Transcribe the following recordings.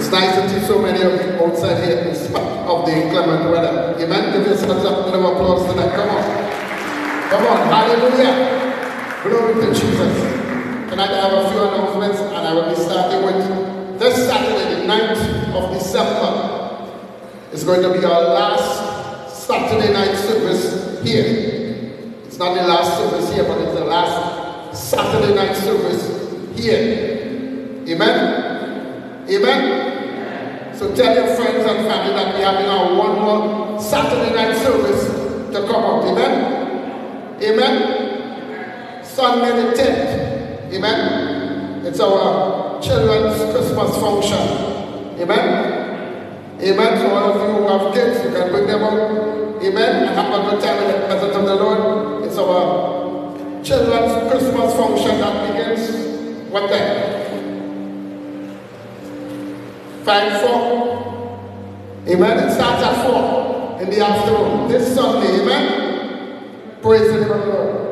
It's nice to see so many of you outside here in spite of the inclement weather. Amen. Give yourselves a little applause tonight. Come on. Come on. Hallelujah. Glory to Jesus. Tonight I have a few announcements and I will be starting with this Saturday, the 9th of December. It's going to be our last Saturday night service here. It's not the last service here, but it's the last Saturday night service here. Amen? Amen? So tell your friends and family that we're having our one more Saturday night service to come out. Amen? Amen? Sunday the 10th. Amen? It's our children's Christmas function. Amen? Amen. So all of you who have kids, you can bring them out. Amen. And have a good time in the presence of the Lord. It's our children's Christmas function that begins what time? Five, four. Amen. It starts at four in the afternoon. This Sunday. Amen. Praise the Lord.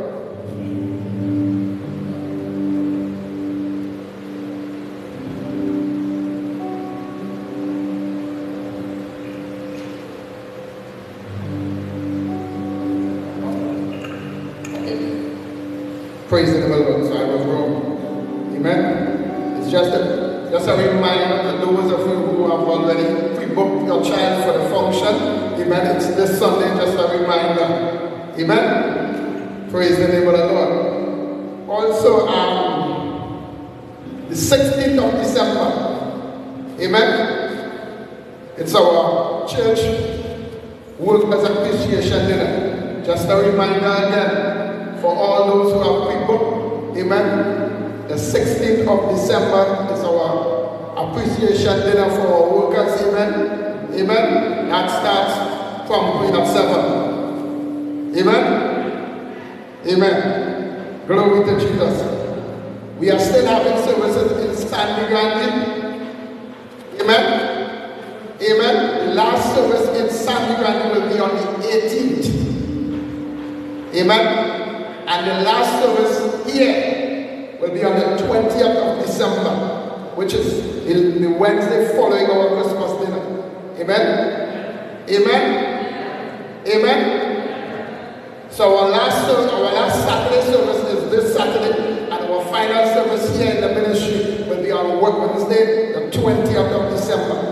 Wednesday, the 20th of December.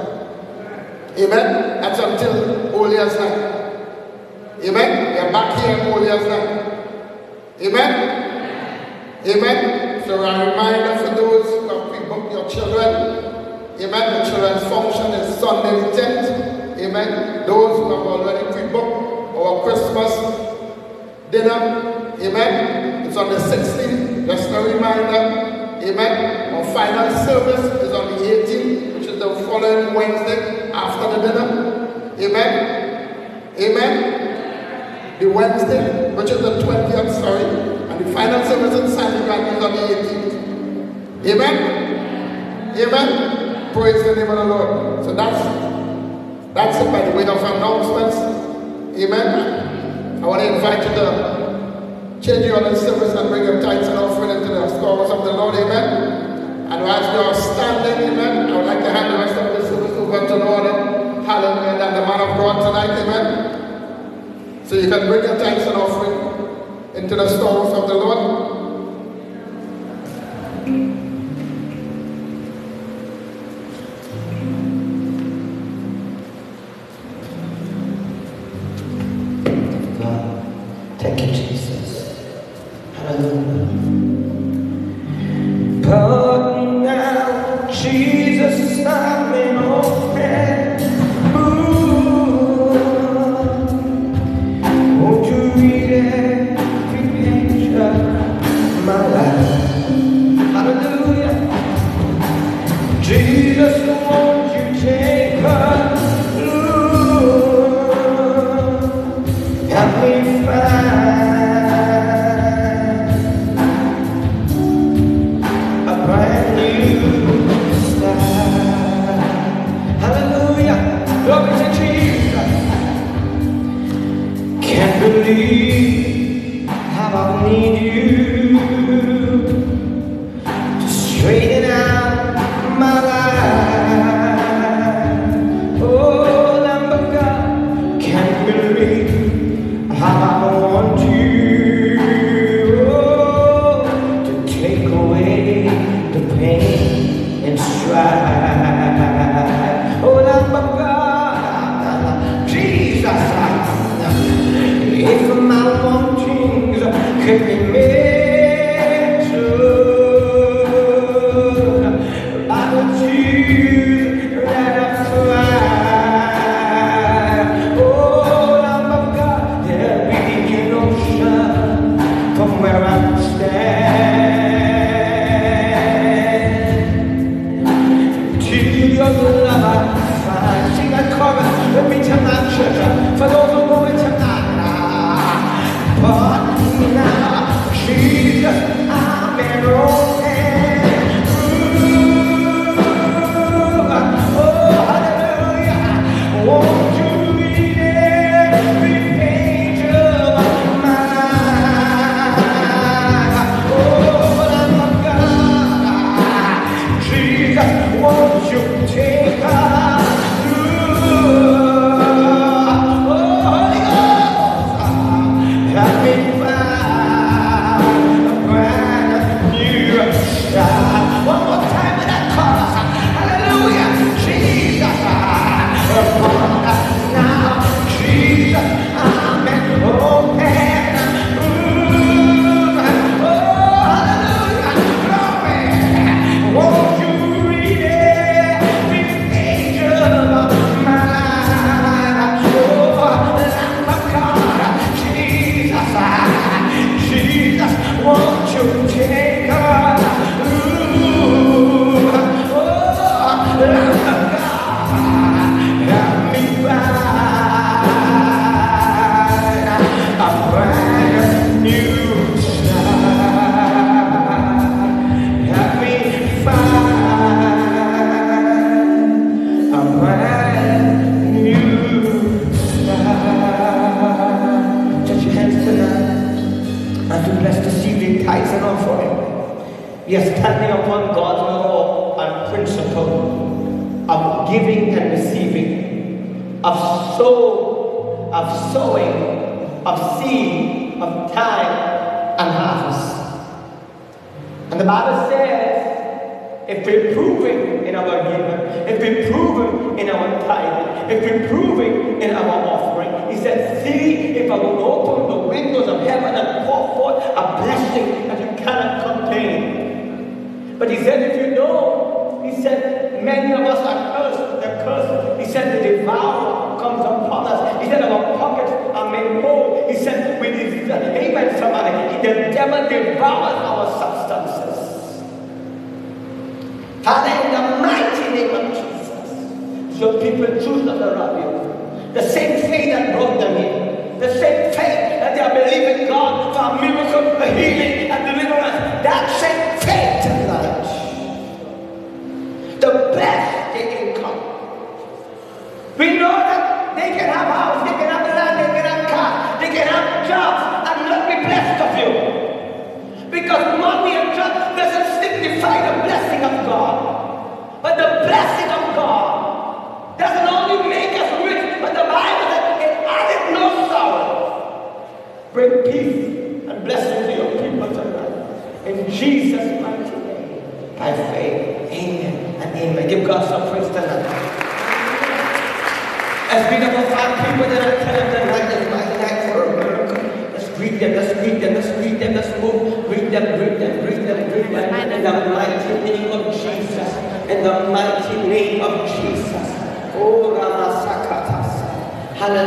Amen? That's until Holy Night. Amen? We are back here in Holy Night. Amen? Amen? So a reminder for those who have pre-booked your children. Amen. The children's function is Sunday the 10th. Amen. Those who have already pre-booked our Christmas dinner. Amen. It's on the 16th. Just a reminder. Amen. Our final service is on the 18th, which is the following Wednesday after the dinner. Amen. Amen. The Wednesday, which is the 20th, sorry. And the final service in is on the 18th. Amen? Amen? Praise the name of the Lord. So that's that's it by the way of announcements. Amen. I want to invite you to change your service and bring your tithes and offering into the stores of the Lord. Amen. And as you are standing, amen, I would like to hand the rest of the service over to the Lord. Hallelujah. And the man of God tonight, amen. So you can bring your tithes and offering into the stores of the Lord? Father, in the mighty name of Jesus, your people choose not the. The same faith that brought them here, the same faith that they are believing God for a miracle, a healing, and deliverance, that same faith Hallelujah.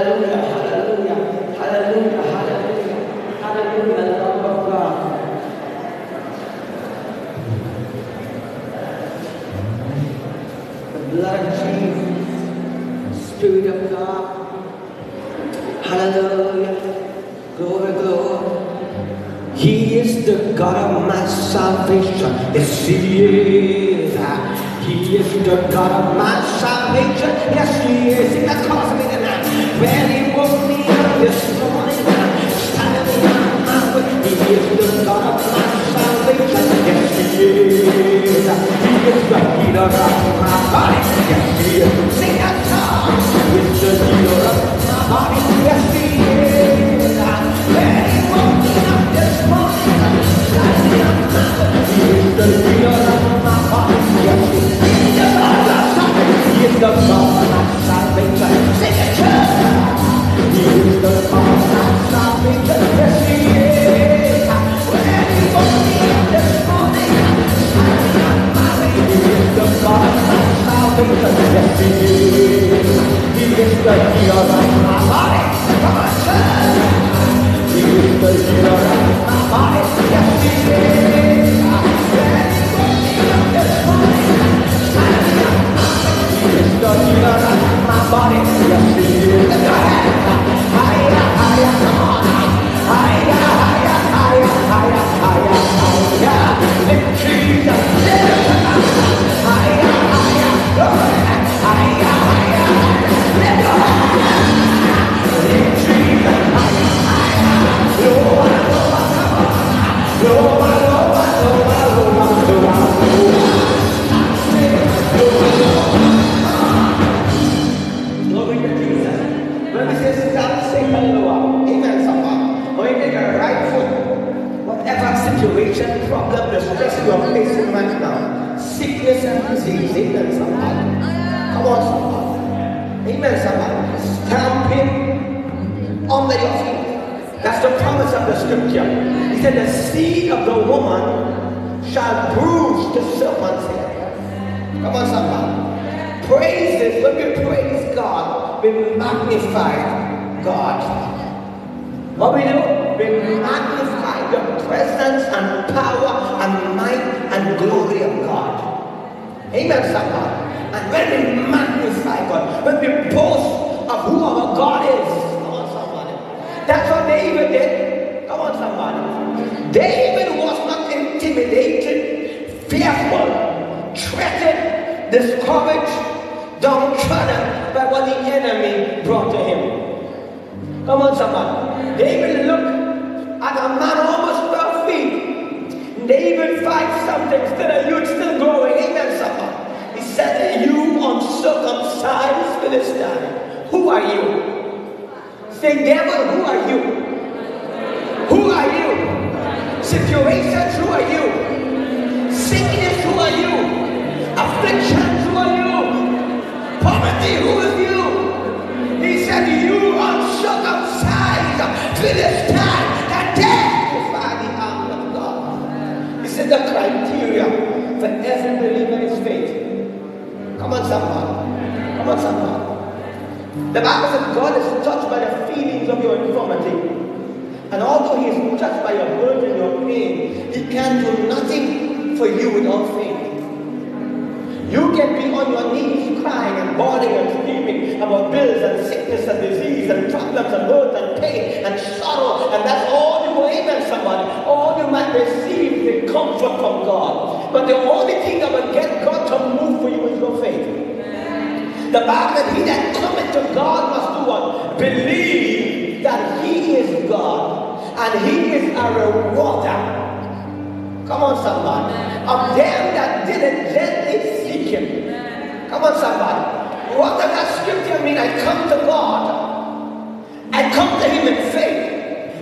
On, somebody. What does that scripture mean? I come to God. I come to Him in faith.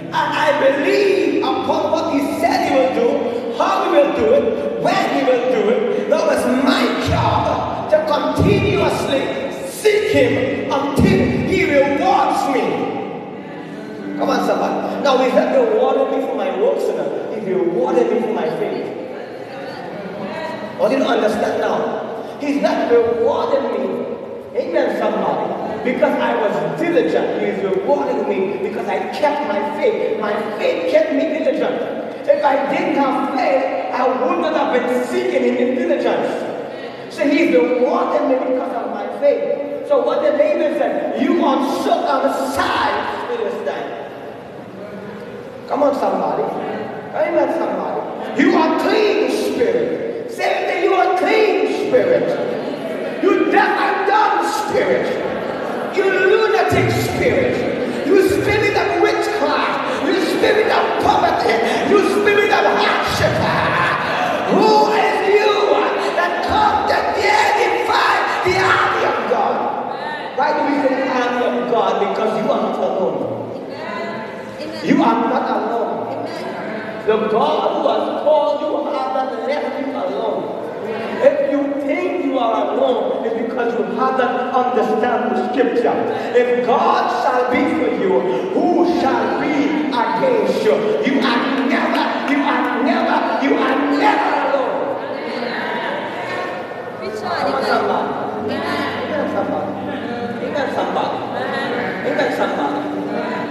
And I believe upon what He said He will do, how He will do it, when He will do it. That was my job to continuously seek Him until He rewards me. Come on, somebody. Now, He's not rewarded me for my works, He's rewarded me for my faith. I want you understand now. He's not rewarding me. Amen, somebody. Because I was diligent. He's rewarding me because I kept my faith. My faith kept me diligent. If I didn't have faith, I would not have been seeking him in diligence. So he's rewarding me because of my faith. So what the David said, you are on the side Philistine. Come on, somebody. Amen, somebody. You are clean spirit. Say that you are clean spirit. You deaf and dumb spirit. You lunatic spirit. You spirit of witchcraft. You spirit of poverty. You spirit of hardship. Who is you? That come to edify the army of God. Why do we say the army of God? Because you are not alone. You are not alone. The God who has called you has not left you alone. If you think you are alone, it's because you haven't understand the scripture. If God shall be for you, who shall be against you? You are never, you are never, you are never alone. Amen somebody. Amen somebody. Amen somebody. Amen somebody.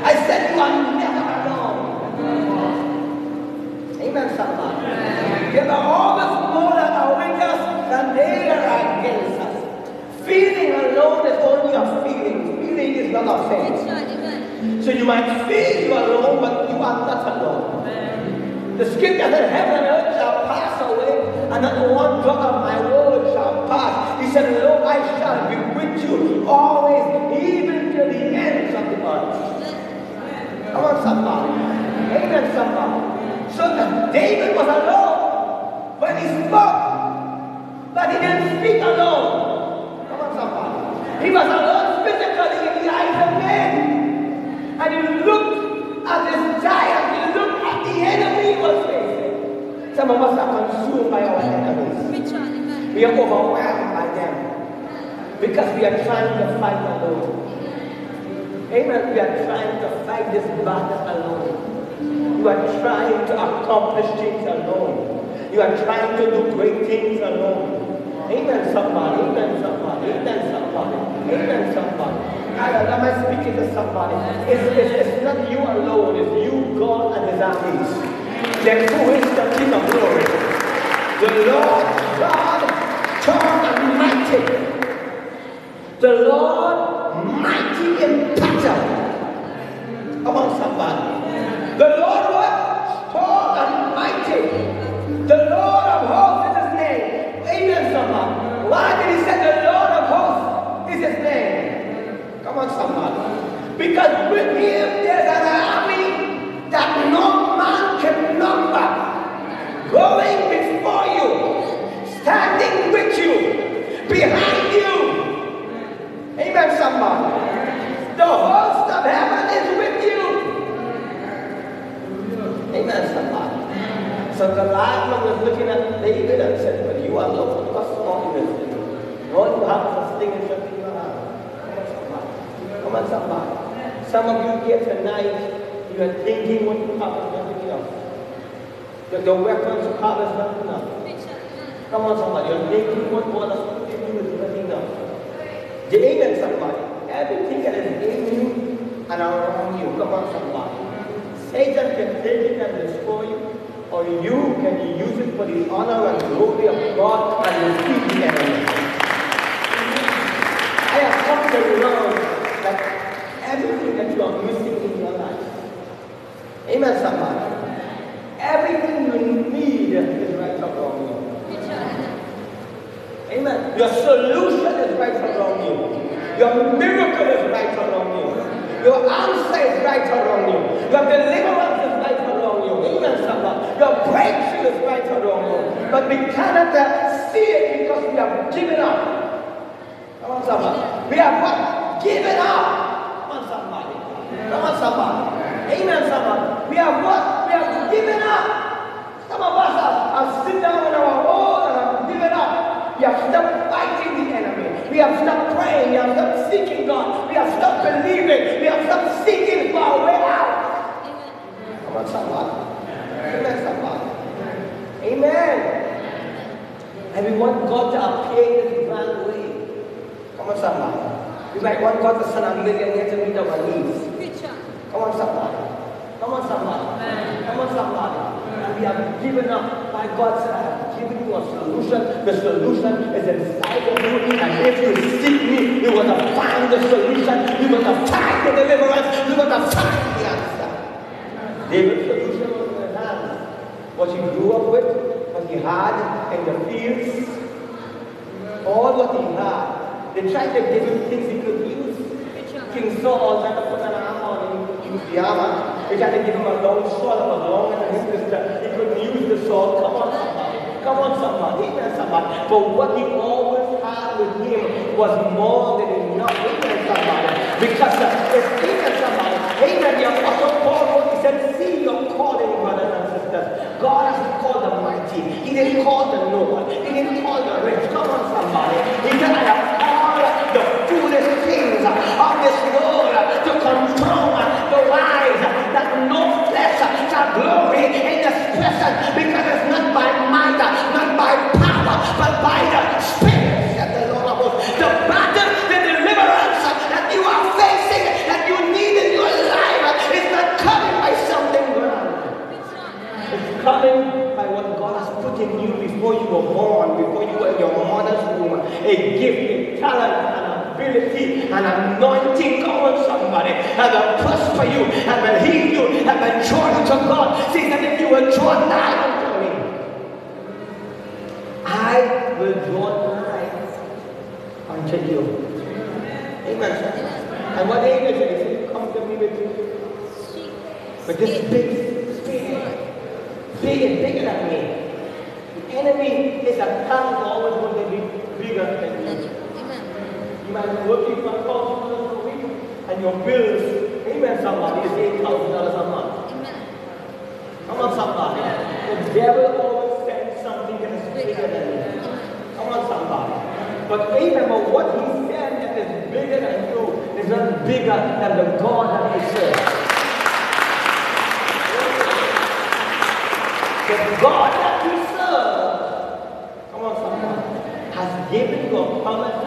I said you are never alone. Amen somebody. There are always more that are with us than they that are against us. Feeling alone is only a feeling. Feeling is not a faith. So you might feel you are alone, but you are not alone. The scripture said, heaven and earth shall pass away, and not one drop of my word shall pass. He said, Lo, I shall be with you always, even to the ends of the earth. Come on, somebody. Amen, somebody. So David was alone when he spoke, but he didn't speak alone. Come on, somebody. He was alone physically in the eyes of men. And he looked at this giant, he looked at the enemy was facing. Some of us are consumed by our enemies. We are overwhelmed by them because we are trying to fight alone. Amen. We are trying to fight this battle alone. You are trying to accomplish things alone. You are trying to do great things alone. Amen, somebody. Amen, somebody. Amen, somebody. Amen, somebody. Am I speaking to somebody? It's, it's, it's not you alone. It's you, God, and His armies. Then who is the King of glory? The Lord God strong and mighty. The Lord mighty in battle. Come on, somebody. On, somebody. Some of you here tonight, you are thinking what you have is everything else. The, the weapons you have is not enough. Come on, somebody. You're making what God has in you is nothing else. The amen, somebody. Everything that is in you and around you. Come on, somebody. Satan can take it and destroy you, or you can use it for the honor and glory of God and defeat the enemy. I have come to learn that everything that you are missing in your life. Amen, somebody. Everything you need is right around you. Amen. Your solution is right around you. Your miracle is right around you. Your answer is right around you. Your deliverance is right around you. Amen, somebody. Your breakthrough is right around you. But we cannot uh, see it because we have given up. Come on, somebody. We have what? Given up. Come on, somebody. Come on, somebody. Amen, somebody. We have what? We have given up. Some of us are, are sitting down in our own and have given up. We have stopped fighting the enemy. We have stopped praying. We have stopped seeking God. We have stopped believing. We have stopped seeking for our way out. Come on, somebody. Amen, somebody. Amen. And we want God to appear in this grand way. Come on, somebody. We might want God to send a millionaire to meet our needs. Come on, somebody. Come on, somebody. Come on, somebody. And we have given up by God said, I have given you a solution. The solution is inside of you. And if you seek me, going to find the solution. Going to find the deliverance. Going to find the answer. David's solution was in his hands. What he grew up with, what he had in the fields, all what he had. They tried to give him things he could use. King Saul tried to use. They tried to give him a long sword that was longer than his sister. He couldn't use the sword. Come on, somebody. Come on, somebody. Amen, somebody. But what he always had with him was more than enough. Amen, somebody. Because uh, it's amen, somebody. Amen. The Apostle Paul wrote, he said, see your calling, brothers and sisters. God has called the mighty. He didn't call the noble. He didn't call the rich. Come on, somebody. He said, I have called the foolish things of this world to control the wise that no flesh shall glory in this presence because it's not by might, not by power, but by the Spirit, said the Lord of hosts. The battle, the deliverance that you are facing, that you need in your life, is not coming by something grand. It's coming by what God has put in you before you were born, before you were in your mother's womb. A gift, a talent, ability, an anointing. Come on, somebody. And will prosper you, and will heal you, and will draw you to God. See that if you will draw nigh unto me, I will draw nigh unto you. Amen. And what he said, come to me with, But this big spirit. Big and bigger than me. The enemy is a thousand always going to be bigger than you. You be working for thousand dollars a week and your bills, amen, somebody, is eight thousand dollars a month. Come on, somebody. The devil always sends something that is bigger than you. Come on, somebody. But remember what he said that is bigger than you is not bigger than the God that we serve. The God that we serve, come on someone, has given you a promise.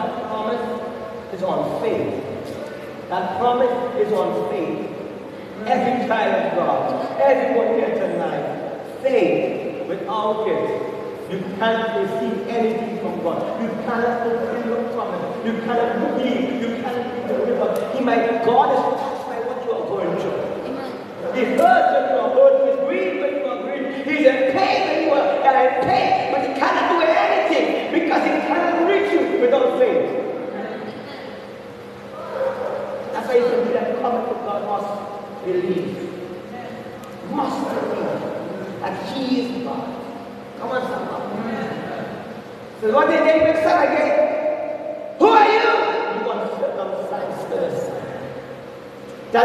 Is on faith. That promise is on faith. Every child of God, everyone here tonight, faith without it you cannot receive anything from God. You cannot fulfill your promise. You cannot believe. You cannot be delivered. He might, God is touched by what you are going through. He hurts when you are hurt. He's grieved when you are grieved. He's in pain when you are in pain. But he cannot do anything because he cannot reach you without faith. That's why you can be that coming to God must believe. Must believe that he is God. Come on, somebody. So what did David say again? Who are you? You want to circumcise first.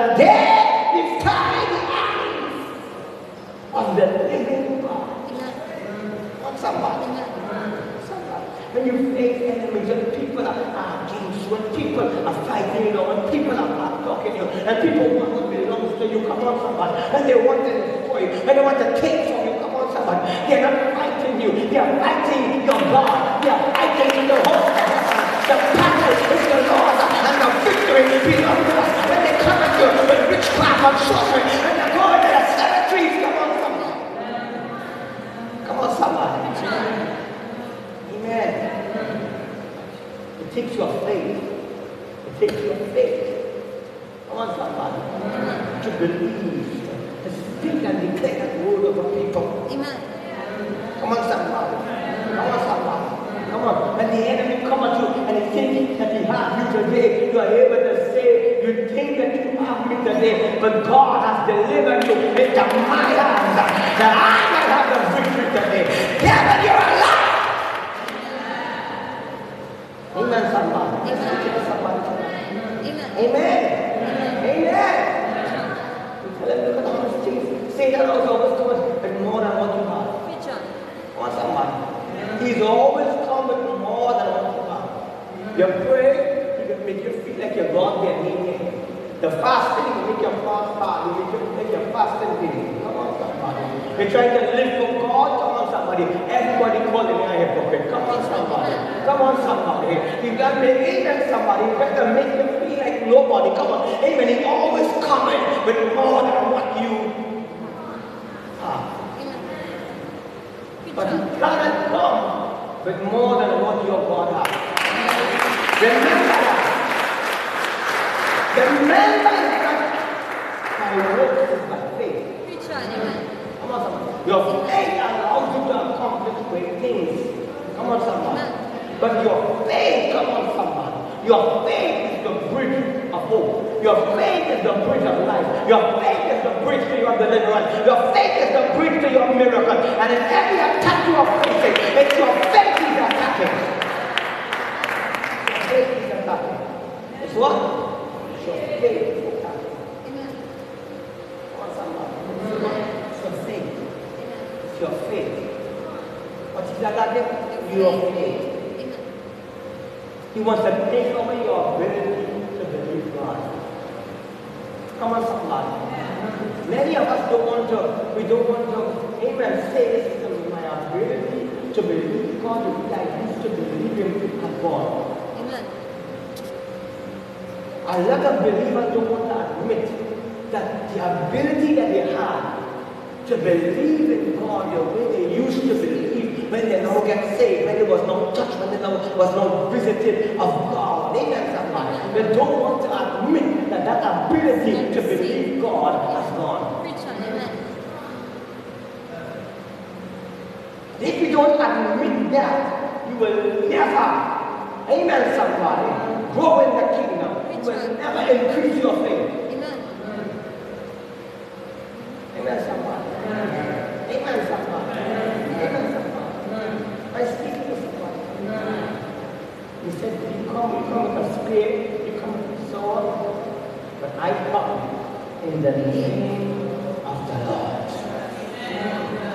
That they defy the eyes of the living God. Come somebody. When you face enemies, when people are against you, when people are fighting you, know, when people are not talking you, and people want what belongs to you, come on somebody, and they want to destroy you, and they want to take from you, come on somebody. They're not fighting you, they are fighting your God, they are fighting the of. The battle is the Lord, and the victory belongs to with witchcraft and sorcery, and they're going to the cemeteries, come on somebody. Come on somebody. Amen. It takes your faith. It takes your faith. Come on, somebody. To believe. To speak and declare that word over people. Amen. Come on, somebody. Come on, somebody. Come on. And the enemy come at you and he thinks that he has you today. You are able to say, you think that you have me today, but God has delivered you into my hands. That I might have the victory today. Devil, you're alive. Amen, somebody. Amen. somebody Amen. Amen. Amen. Tell him, look at all these things. Satan is always coming with more than what you have. Come on, somebody. He's always coming with more than what you have. You pray, he can make you feel like you're God there, The fasting will make your fast hard. He will make your fasting big. Come on, somebody. You're trying to live for God. Come on, somebody. Everybody calling me a hypocrite. Come on, somebody. Come on, somebody. You got to amen somebody. You got to make them feel like nobody. Come on. Amen. He always coming with more than what you have. But he cannot come with more than what your God has. Remember that. Remember that my work is by faith. Come on, somebody. Your faith allows you to accomplish great things. Come on, somebody. But your faith, come on, somebody. Your faith is the bridge of hope. Your faith is the bridge of life. Your faith is the bridge to your deliverance. Your faith is the bridge to your miracle. And in every attack you are facing, it's your faith is attacking. Your faith is attacking. It's what? It's your faith your faith. What is that? Your faith. He wants to take away your ability to believe God. Come on, somebody. Many of us don't want to, we don't want to, amen, say this is my ability to believe God the way I used to believe Him at God. Amen. A lot of believers don't want to admit that the ability that they have to believe in God the way they used to believe when they now get saved, when there was no when there was no visiting of God. Amen, somebody. They don't want to admit that that ability to believe God has gone. If you don't admit that, you will never, amen, somebody, grow in the kingdom. You will never increase your faith. Amen. Amen, somebody. Amen, somebody. Amen. I speak to somebody. He said, you come, you come with a spear, you come with a sword, but I come in the name of the Lord.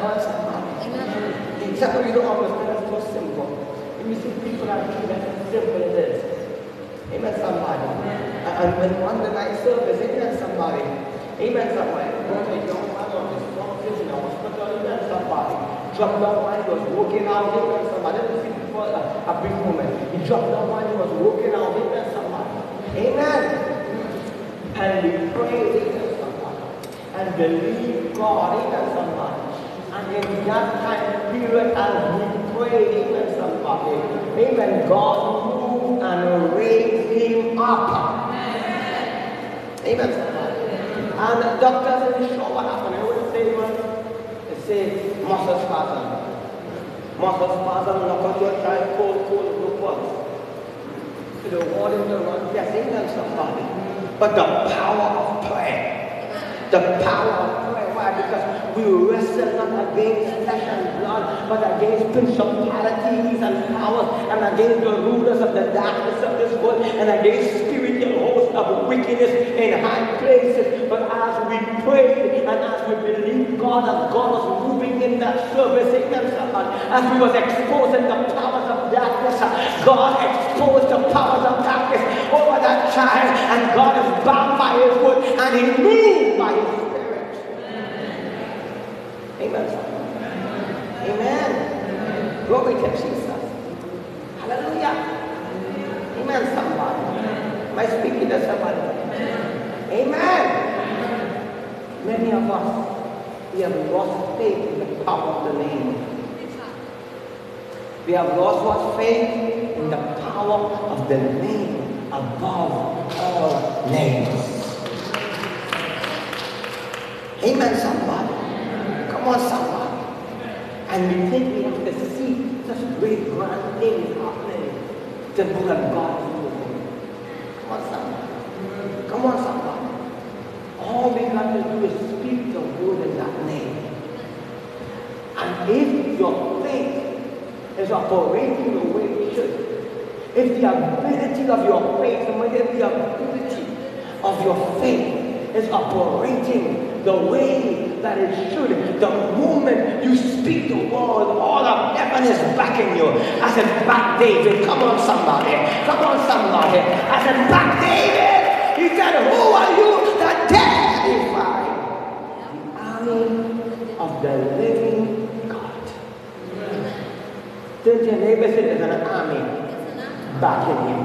God, somebody. Exactly, you don't understand, it's so simple. When you see people are doing that, simple as this. Amen, somebody. And when on the night service, amen, somebody. Amen, somebody. Brother, young man on this conversation, I was amen, somebody. Dropped down while he was walking out, amen, somebody. Let me see before a, brief moment. He dropped down while he was walking out, amen, somebody. Amen. And we prayed, amen, somebody. And believe God, amen, somebody. And in that time period, as we prayed, amen, somebody. Amen. God moved and raised him up. Amen. somebody. And the doctors didn't show what happened. I would say, Muscle spasm, knock out your child, cold, cold, look what? The wall in the run. Yes, amen, somebody. But the power of prayer, the power of prayer. Why? Because we wrestle not against flesh and blood, but against principalities and powers, and against the rulers of the darkness of this world, and against hosts of wickedness in high places. But as we pray and as we believe God, as God was moving in that service, amen, somebody, as we was exposing the powers of darkness, God exposed the powers of darkness over that child, and God is bound by his word, and he moved by his spirit. Amen. somebody. Amen. Glory to Jesus. Hallelujah. Amen, somebody. I speaking to somebody? Amen. Many of us, we have lost faith in the power of the name. We have lost what faith in the power of the name above all names. Amen, somebody. Come on, somebody. And we think we have to see such great grand things happening to know that God on, somebody. Come on, somebody. All we got to do is speak the word in that name. And if your faith is operating the way it should, if the ability of your faith, if the ability of your faith is operating the way that it should. The moment you speak the word, all of heaven is backing you. I said, back David. Come on, somebody. Come on, somebody. I said, back David. He said, who are you that the army of the living God? Tell your neighbor, say there's an army backing him.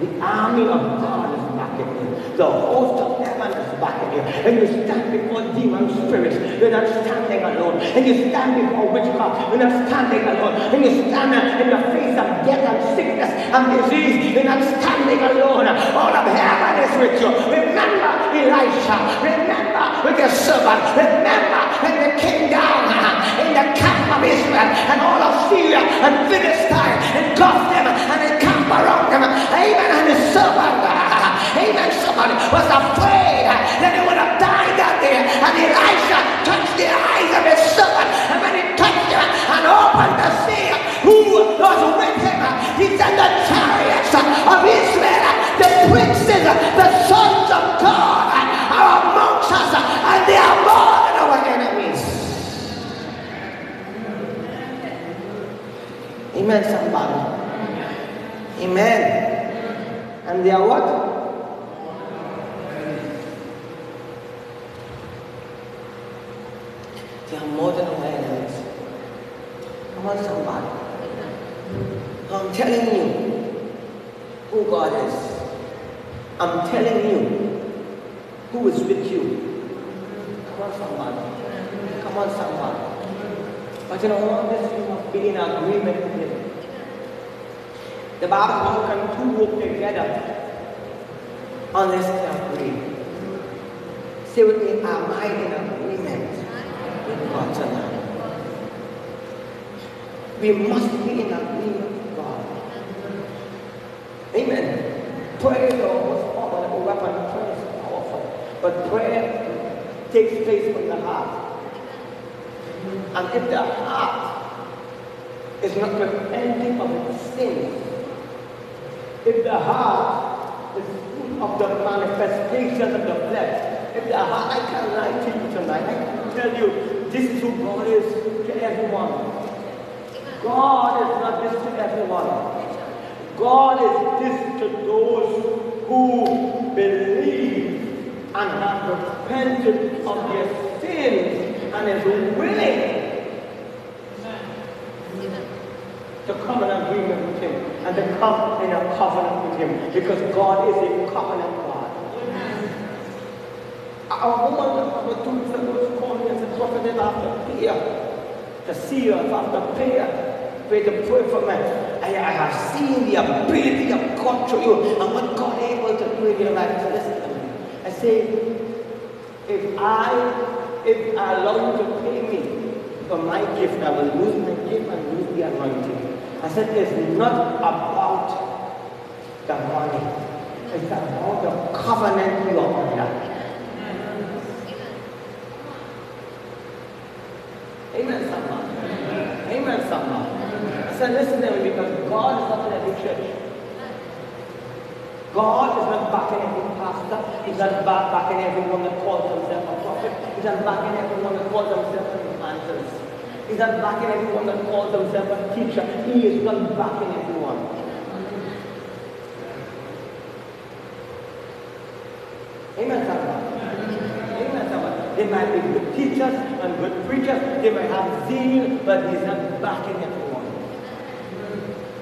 The army of God The host of heaven is backing you. And you stand before demon spirits. You're not standing alone. And you stand before witchcraft. You're not standing alone. And you stand in the face of death and sickness and disease. You're not standing alone. All of heaven is with you. Remember Elisha. Remember with your servant. Remember when they came down uh, in the camp of Israel and all of Syria and Philistine and engulfed them the camp around them. Amen. And his servant, uh, amen, somebody was afraid that he would have died out there. And Elisha touched the eyes of his servant. And when he touched him and opened the sea, who was with him? He said, The chariots of Israel, the princes, the sons of God are amongst us, and they are more than our enemies. Amen, somebody. Amen. And they are what? They are more than enemies. Come on, somebody. I'm telling you who God is. I'm telling you who is with you. Come on, somebody. Come on, somebody. But you know what? This you must be in agreement with Him. The Bible says, can two walk together unless they agree? Say with me, am I in agreement? We must be in agreement with God. Amen. Prayer is almost powerful. Weapon prayer is powerful. But prayer takes place from the heart. And if the heart is not repenting of its sins, if the heart is full of the manifestations of the flesh, if the heart, I can't lie to you tonight, I can tell you this is who God is to everyone. God is not this to everyone. God is this to those who believe and have repented of their sins and is willing to come in agreement with Him and to come in a covenant with Him because God is a covenant God. A woman about two weeks ago Prophet, after prayer, the seer after prayer, pray to pray for me. I, I have seen the ability of God through you and what God is able to do in your life. So listen to me. I say, if I if I allow you to pay me for my gift, I will lose my gift and lose the anointing. I said, it's not about the money. It's about the covenant you are under. Amen, somebody. I said, listen to me because God is not in every church. God is not backing every pastor. He's not back, backing everyone that calls himself a prophet. He's not backing everyone that calls himself an evangelist. He's not backing everyone that calls himself a teacher. He is not backing everyone. Amen. They might be good teachers and good preachers. They might have zeal, but he's not backing everyone.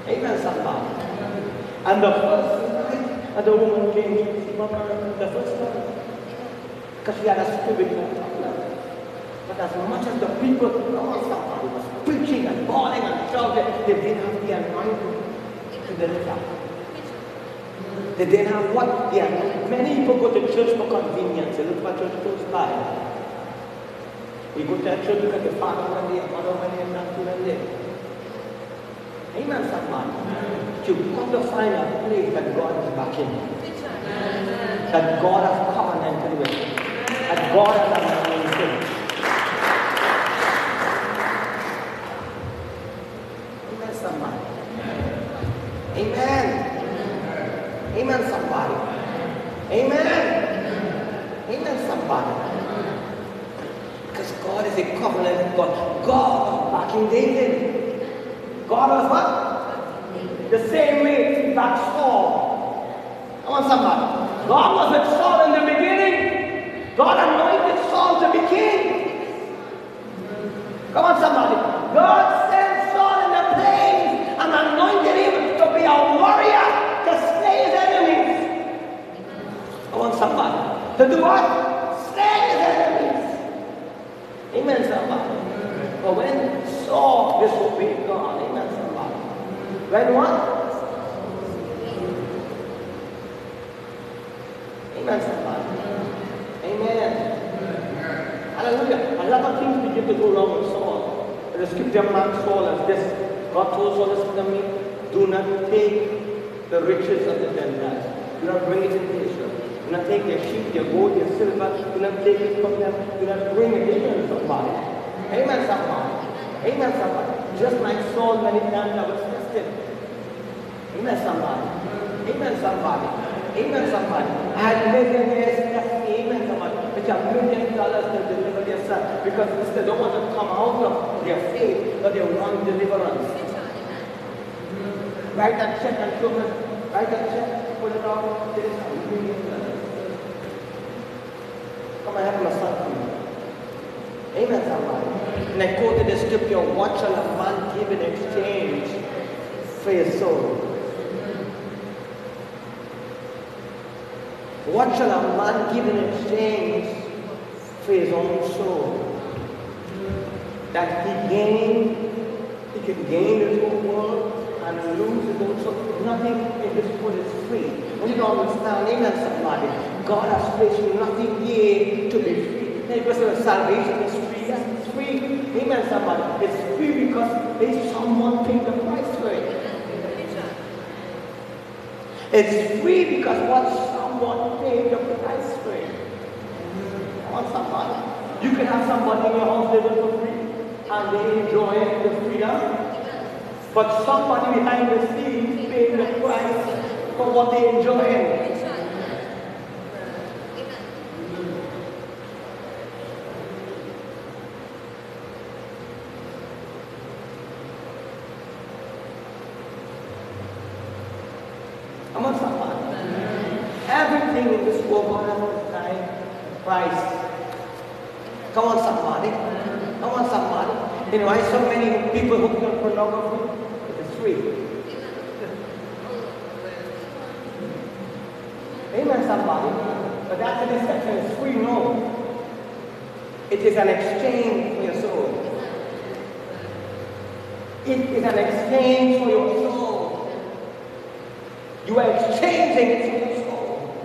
Amen, somebody. And the first night, the woman came to Mama the first time. Because she had a spirit but as much as the people, oh, somebody was preaching and bawling and shouting, they didn't have the anointing to deliver. They didn't have what? Yeah. Many people go to church for convenience. They look for church close by. We go to a church because the father one day, mother one day, and not one day. Amen, somebody. You've got to find a place that God is backing. That God has covenanted with. That God has Nothing in this world is free. We you don't understand, amen, somebody. God has placed nothing here to be free. Because salvation is free. Yes, it's free. Amen, somebody. It's free because there's someone paid the price for it. It's free because what someone paid the price for it. Want somebody. You can have somebody in your house living for free and they enjoy the freedom. But somebody behind the scenes paying the price for what they enjoy. Everything in this world, price. Come on, somebody. Come on, somebody. You know, many people who on pornography. It is free. Somebody. But that's a deception. It's free, no. It is an exchange for your soul. It is an exchange for your soul. You are exchanging it for your soul.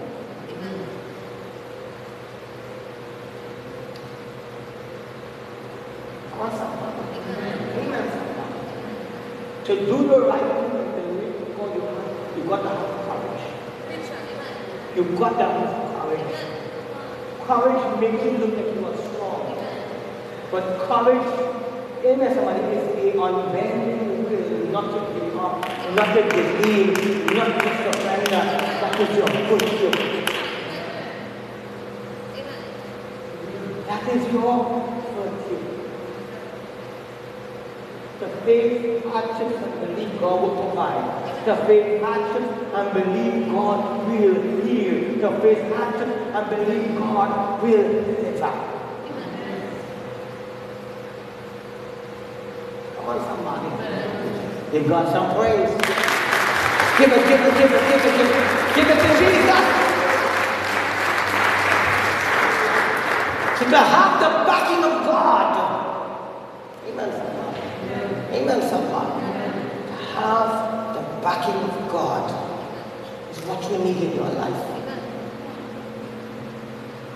Awesome. Amen. To do the right thing and to live before you, you got to have courage. You got to have courage. Makes you look like you are strong. But courage Amen. Somebody is a unbending will, not to give up, not to give in, not to surrender. That is your virtue. That is your virtue. The faith actions and believe God will provide. The faith actions and believe God will The faith actions and believe God will deliver. somebody. Give God some praise. Give it, give it, give it, give it, give it. Give it to Jesus. To have the backing of God. Amen, somebody. Amen, somebody. To have the backing of God is what you need in your life.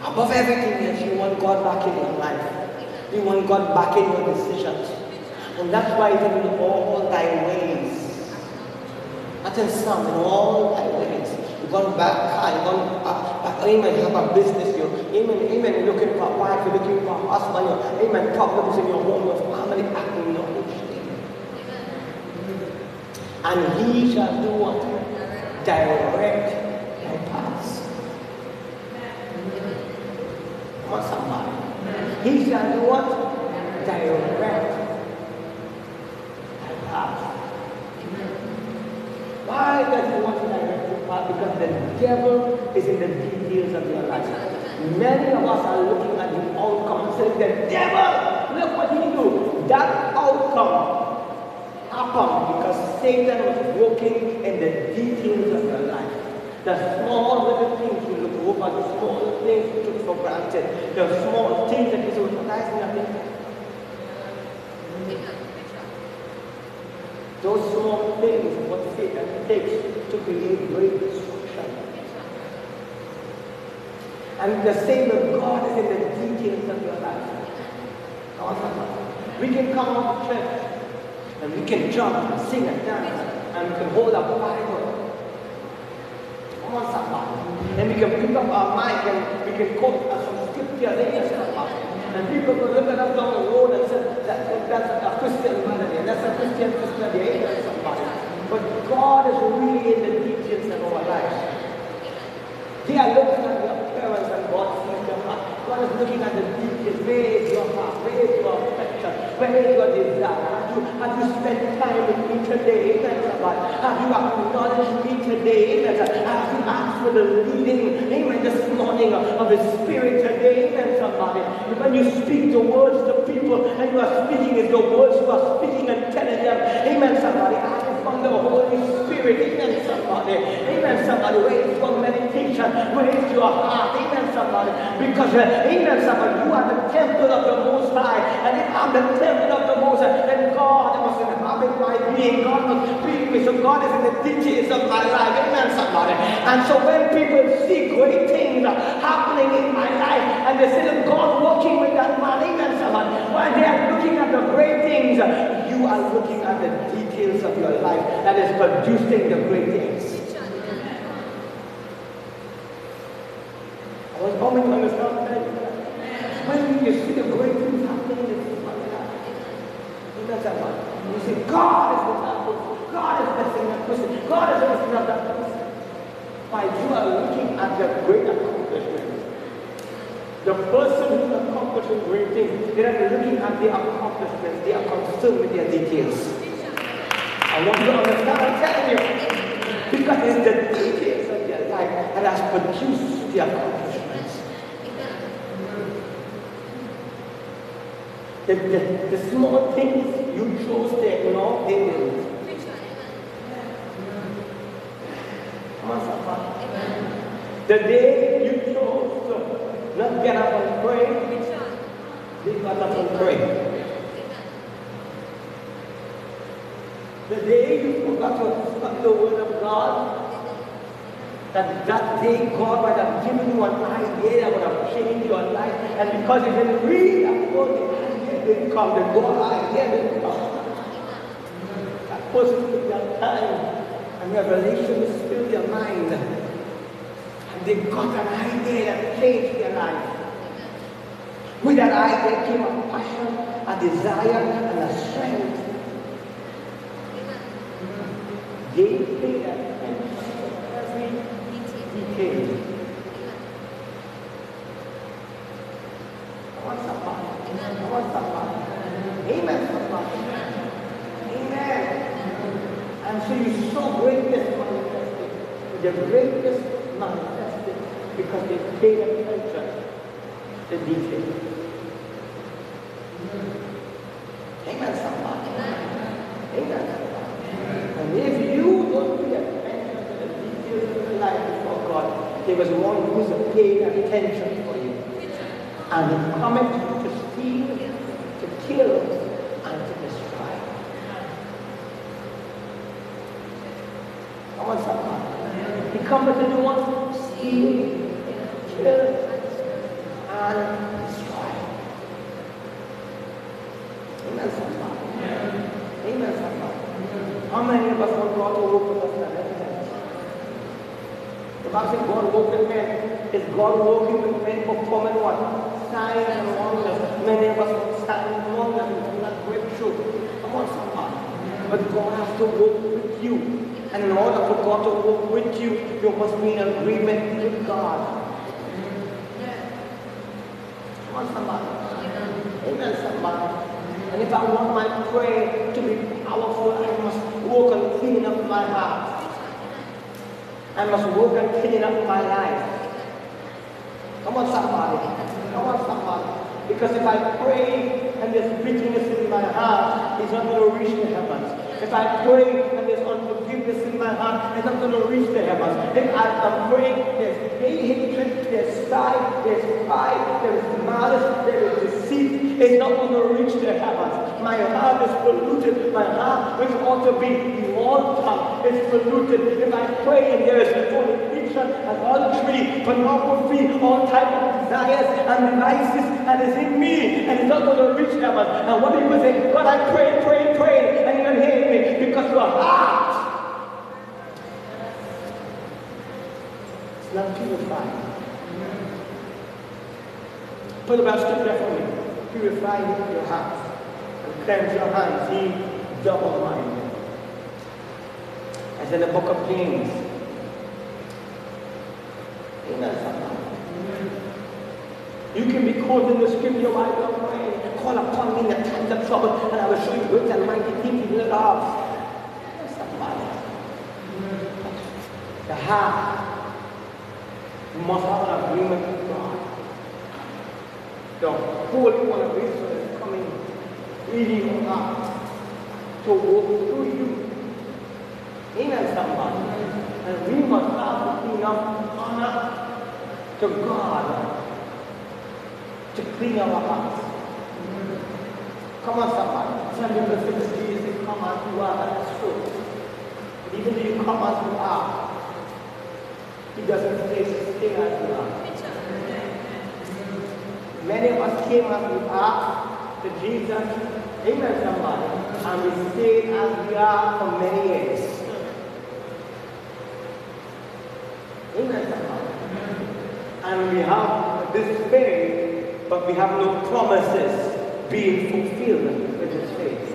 Above everything else, you want God back in your life. You want God back in your decisions. And that's why it is in all thy ways. In some, in all thy ways. You're going back ah, car, you're going back, back, amen, have a business, you amen, amen, you're looking for a wife, you're looking for a husband, you amen, problems in your home, your family, acting your And he shall do what? Direct thy paths. Come on, somebody. He shall do what? Direct why does he want to direct your path? Because the devil is in the details of your life. Many of us are looking at the outcome and saying, the devil, look what he do. That outcome happened because Satan was working in the details of your life. The small little things you look over, the small things you took for granted, the small things that you say, that's. Those small things what Satan takes to create great destruction. And the same of God is in the details of your life. We can come out to church and we can jump and sing and dance and we can hold a Bible. On, somebody. And we can pick up our mic and we can quote some scripture and stuff. And people will look at us down the road and say, that, that's a Christian melody, that's a Christian Christian or somebody. But God is really in the details of our lives. They are looking at your parents and God sees your heart. God is looking at the details. Where is your heart? Where is your affection? Where is your desire? Have you, have you spent time with me today? Amen, somebody. Have you acknowledged me today? Amen. Have you asked for the leading, amen, this morning of the Spirit today? Amen, somebody. When you speak the words to people and you are speaking is the words you are speaking and telling them, amen, somebody. Ask from the Holy Spirit. Amen, somebody. Amen, somebody. Is your meditation? Is your heart? Amen, somebody. Because, uh, amen, somebody, you are the temple of the Most High. And if I'm the temple of the Most High, then God must inhabit my being. God must be me. So God is in the details of my life. Amen, somebody. And so when people see great things happening in my life, and they see God working with that man, amen, somebody. While they are looking at the great things, you are looking at the details of your life that is producing the great things. I was coming to understand that. When you see the great things happening in my life, you say, God is the apple. God is blessing that person. God is blessing that person. Why you are looking at the great accomplishment. The person who accomplishing great things, they are looking at the accomplishments. They are concerned with their details. I want you to understand I'm telling you. Because it's the details of your life that has produced the accomplishments. The, the, the small things you chose to ignore, they somebody. The day you chose to not get up and pray, they got up and pray. The day you forgot to study the word of God, that that day God might have given you an idea that would have changed your life. And because you didn't read that idea didn't come. The God idea didn't come. That person took their time and revelation is still their mind. And they got an idea that changed their life. With that idea came a passion, a desire, and a strength. They paid attention to every detail. I want somebody. I want somebody. Amen, somebody. Amen. And so you saw greatness manifested. The greatness manifested because they paid attention to detail. Hmm. Amen, somebody. Amen, somebody. And if you don't pay attention to the details of your life before God, there was one who's paid attention for you. And he cometh to steal, to kill, and to destroy. I want somebody. He cometh to do what? Steal, kill, and destroy. Amen, somebody. Amen, somebody. How many of us want God to work with us tonight? The Bible says God works with men. Is God working with men performing what? Signs and wonders. Many of us want signs and wonders and do not breakthrough. Come on, somebody. But God has to work with you. And in order for God to work with you, you must be in agreement with God. Come on, somebody. Amen, somebody. And if I want my prayer to be powerful, I must work on cleaning up my heart. I must work on cleaning up my life. Come on, somebody. Come on, somebody. Because if I pray and there's bitterness in my heart, it's not going to reach the heavens. If I pray and my heart, it's not going to reach the heavens. If I am praying, there's hatred, there's strife, there's pride, there's malice, there is deceit, it's not going to reach the heavens. My heart is polluted. My heart, which ought to be immortal, is polluted. If I pray and there is fornication, adultery, pornography, all type of desires and devices, and it's in me, and it's not going to reach heaven. And what people say, God, I pray, pray, pray, and you don't hear me because your heart not purified. Put about scripture for me. Purify your heart and cleanse your hands, ye double minded. As in the book of James. Amen. somebody. You can be called in the scripture while you're praying. Call upon me in the times of trouble, and I will show you great and mighty things you know of. Somebody. The heart must have an agreement with God. The Holy One of Israel is coming, leading your heart to walk through you. Amen, somebody. And we must have enough honor to God to clean our hearts. Come on, somebody. Some people say Jesus, come as you are, that's true. But even though you come as you are, he doesn't to stay as you are. Many of us came as we are to Jesus. Amen, somebody. And we stayed as we are for many years. Amen, somebody. And we have this faith, but we have no promises being fulfilled with this faith.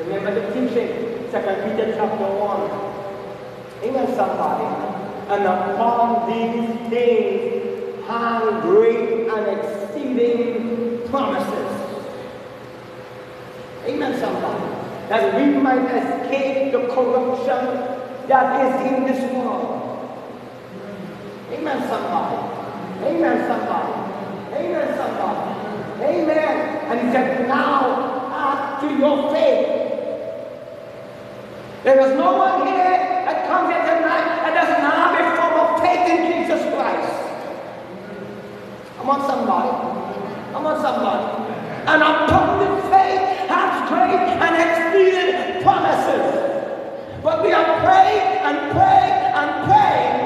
Remember the teaching, 2 Peter chapter 1. Amen, somebody. And upon these things hang great and exceeding promises. Amen, somebody. That we might escape the corruption that is in this world. Amen, somebody. Amen, somebody. Amen, somebody. Amen. And he said, now add to your faith. There is no one here that comes here tonight that doesn't have a form of faith in Jesus Christ. Come on, somebody. Come on, somebody. And upon the faith has great and exceeding promises. But we are praying and praying and praying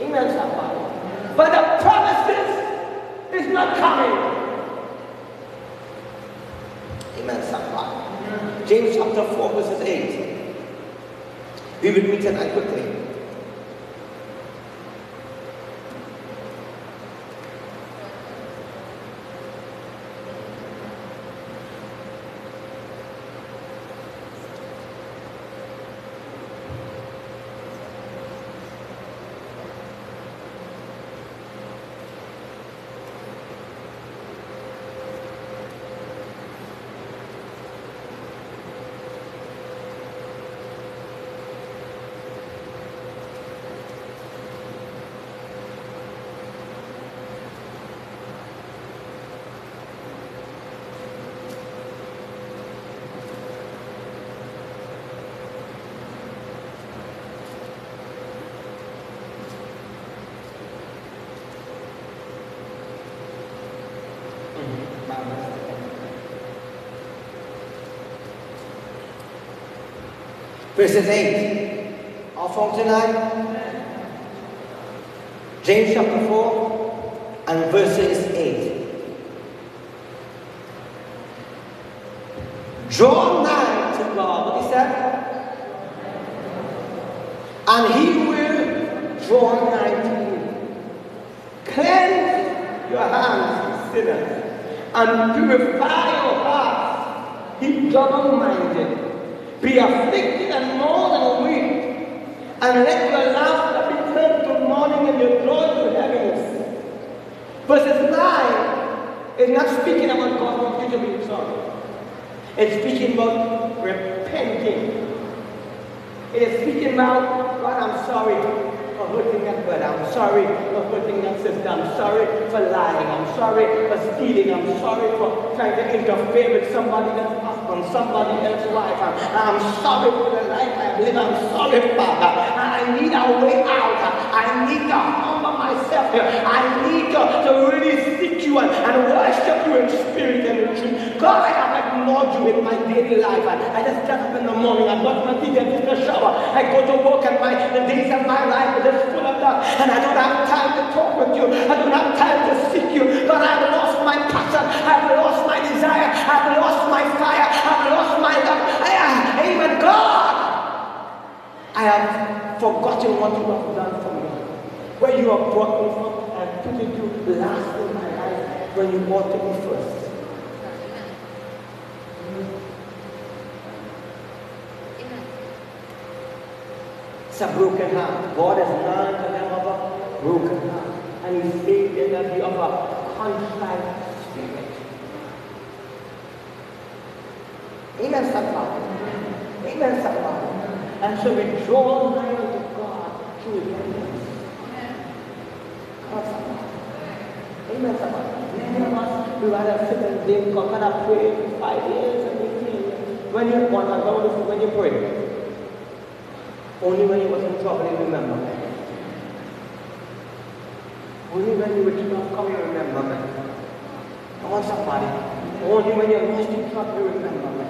Amen, somebody. But the promises is not coming. Amen, somebody. James chapter 4, verses 8. We will meet tonight quickly. Verses 8. Our from tonight. James chapter 4 and verses 8. Draw nigh to God. What he said? And he will draw nigh to you. Cleanse your hands, sinners, and purify your hearts, he double-minded. Be afflicted and mourn and weep, and let your laughter be turned to mourning and your joy to heaviness. Verses 9 is not speaking about God wants you to be sorry. It's speaking about repenting. It is speaking about, God, I'm sorry for hurting that brother. I'm sorry for putting that sister. I'm sorry for lying. I'm sorry for stealing. I'm sorry for trying to interfere with somebody else's husband, somebody else's wife. I'm, I'm sorry for the life I live. I'm sorry, Father. I need a way out. I need to humble myself. I need to, to really seek you and, and worship you in spirit and in truth. God, I ignored you in my daily life. I, I just get up in the morning. I brush my teeth. I take a shower. I go to work and my the days of my life are just full of that. And I don't have time to talk with you. I don't have time to seek you. God, I've lost my passion. I've lost my desire. I've lost my fire. I've lost my love. Amen. God, I have forgotten what you have done for me. Where you have brought me from and put it to last in my life when you brought me first. It's a broken heart. God has none to them of a broken heart. And He saved them that be of a contrite spirit. Amen, somebody. Amen, somebody. And so we draw nigh unto God through repentance. Somebody. Amen, somebody. Many of us, we rather sit and think, God, can I pray five years and 18 years? When you, when you pray, only when you was in trouble you remember me. Only when you were much come you remember me. I want somebody. Only when you lost your trouble you remember me.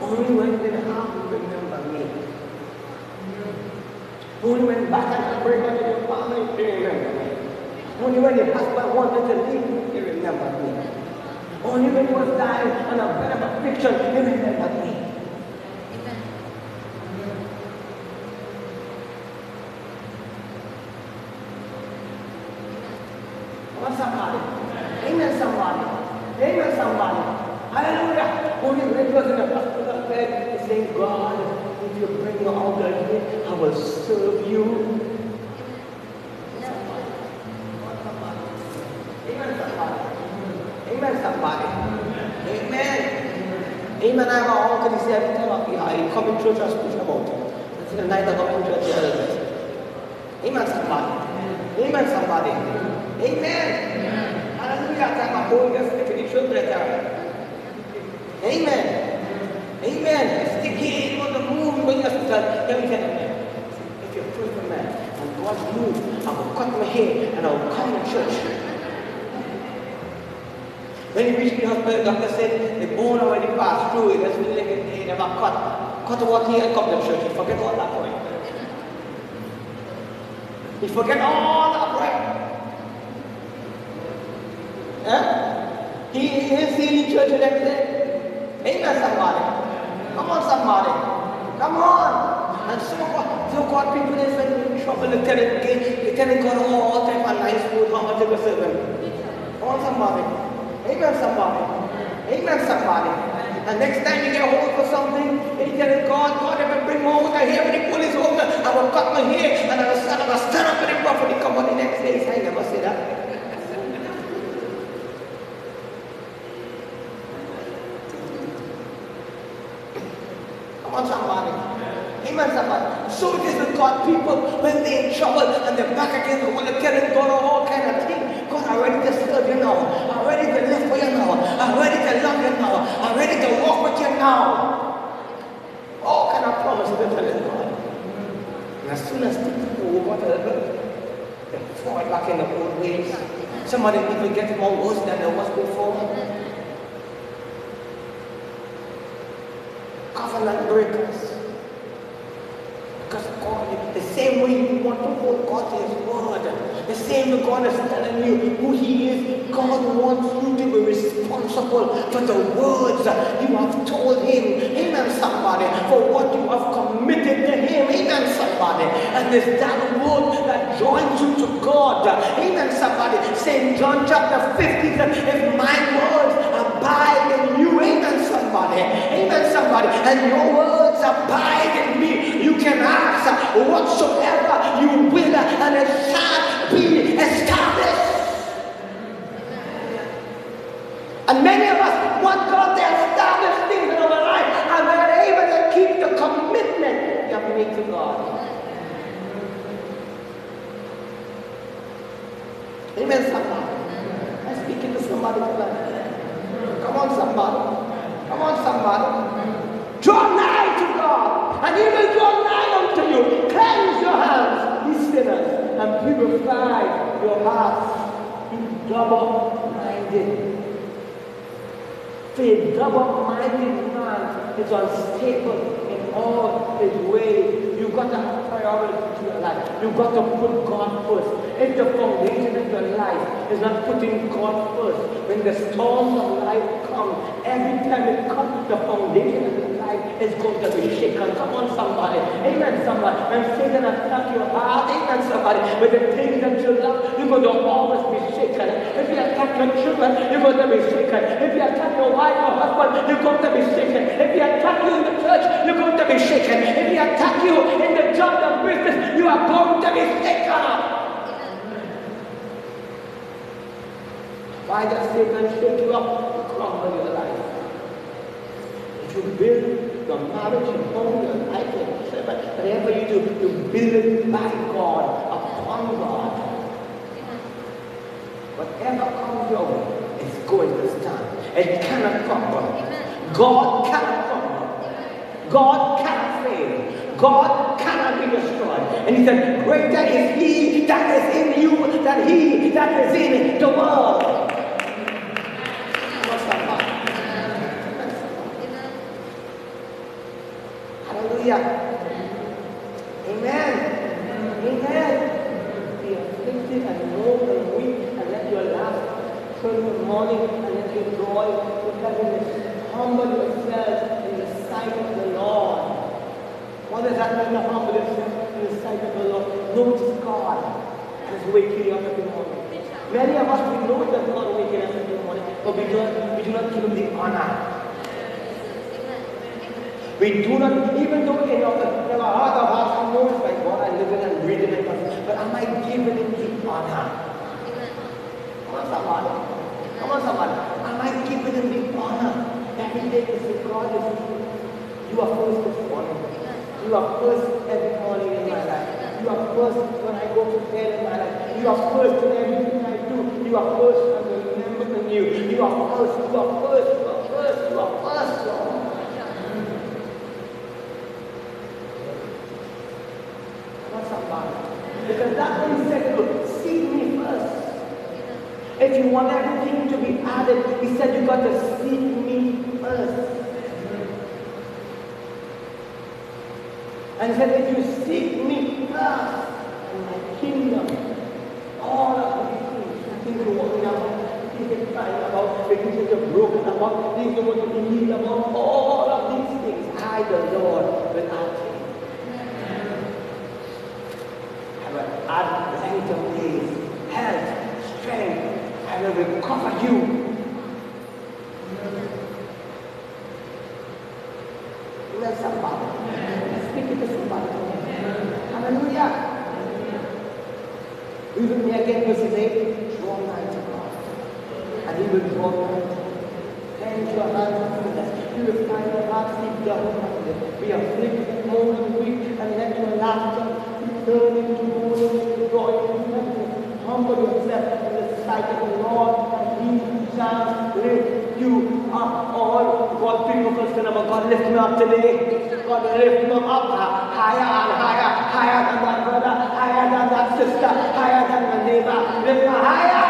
Only when you didn't have you remember me. Only when back and break into your family you remember me. When your husband wanted to leave you, you remember me. When you was dying on a bed of affliction, you remember me. somebody. Amen, somebody. Amen, somebody. Hallelujah. When he was in the hospital bed, saying, God, if you bring me out of here, I will serve you. Amen, somebody. Amen, somebody. Amen. Amen. I an uncle, he every time I come in church, I speak about it. I the night I come in church, Amen, somebody. Amen, somebody. Amen. Hallelujah. Thank my Holy Ghost for the children. Amen. Amen. It's the game on the moon when you're me tell you, if you're a man and God moves, I will cut my hair and I will come to church. When he reached the hospital, the doctor said the bone already passed through it. That's been like it never cut. Cut what here and come to church. He forget all that point. He forget all that point. Eh? He is in church and everything. Amen, somebody. Come on, somebody. Come on. And so what? So God people when in trouble, they tell it, they tell it God all type of nice food, how much they serve him. Come on, somebody. Amen, somebody. Amen, somebody. And next time you get hold of something, and you tell God, God, if I bring my hold hair when he pull his hold, I will cut my hair and I will stand, I will stand up in the rough and come on the next day. I never say that. Come on, somebody. Amen, somebody. So it is with God people when they're in trouble and they're back against the wall, they're telling God all kind of things. God, I'm ready you now. I'm ready to live for you now. I'm ready to love you now. I'm ready to walk with you now. All kind of promises to tell God. And as soon as people will want to they fall back in the old ways. Somebody even get more worse than they was before. Covenant breakers. Because God, the same way you want to hold God to His word, the same God is telling you who He is, God wants you to be responsible for the words you have told Him. Amen, somebody. For what you have committed to Him. Amen, somebody. And there's that word that joins you to God. Amen, somebody. St. John chapter 15 says, if my words abide in you, amen, somebody. Amen, somebody. And your words abide in me. You can ask whatsoever you will, and it shall be established. And many of us want God to establish things in our life, and we're not able to keep the commitment we have made to God. Amen, somebody. I'm speaking to somebody tonight. Come on, somebody. Come on, somebody. Draw nigh to God, and He will draw nigh unto you. Cleanse your hands, ye sinners, and purify your hearts, ye double-minded. For double-minded is unstable in all his ways. You've got to have priority to your life. You've got to put God first. If the foundation of your life is not putting God first, when the storms of life come, every time it comes, the foundation of your life is going to be shaken. Come on, somebody. Amen, somebody. When Satan attacks your heart, amen, somebody. With the things that you love, you're going to always be shaken. If you attack your children, you're going to be shaken. If you attack your wife or husband, you're going to be shaken. If you attack you in the church, you're going to be shaken. If he attack you in the job of business, you are going to be shaken. Why does Satan shake you up? Crumble your life. If you build your marriage, your home, your life, your whatever you do, you build it by God, upon God. Whatever comes your way is going to stand. It cannot crumble. God cannot crumble. God cannot fail. God cannot be destroyed. And he said, Greater is he that is in you than he that is in the world. Hallelujah. Amen. Amen. Be afflicted and and your laugh turn to mourning and let your joy to heaviness. Humble yourselves in the sight of the Lord. What does that mean to humble yourself in the sight of the Lord? Notice God is waking up every morning. Many of us, we know that God waking us every morning, but we do not, we do not give him the honor. We do not, even though in our, in heart of hearts, we know it's God, I live in and breathe in it, but am I giving him the honor? Come on, somebody. Come on, somebody. Am I giving him the honor? Every day to say, God is You are first this morning. You are first every morning in my life. You are first when I go to bed in my life. You are first in everything I do. You are first and remember you. You are first. You are first. You are first. You are first, Lord. Not somebody. Because that's what he said, look, seek me first. If you want everything to be added, he said you got to seek me first. And he said, if you seek me first in my kingdom, all of these things, things you're working about, things you're crying about, the things you're broken about, things you want to believe about, all of these things, I, the Lord, will add to. I will add length of days, health, strength, I will recover you. Let somebody speak to somebody. Hallelujah. Read me again, verse 8. Draw nigh to God. And he will draw nigh to you. Cleanse your hands of goodness. Purify your hearts, seek the holy. Be afflicted, mourn and weep, and let your laughter be turned into Humble yourself in the sight of the Lord, and he shall lift you up. All God, people first and God, lift me up today. God, lift me up higher and higher, higher than that brother, higher than that sister, higher than the neighbor. Lift me higher.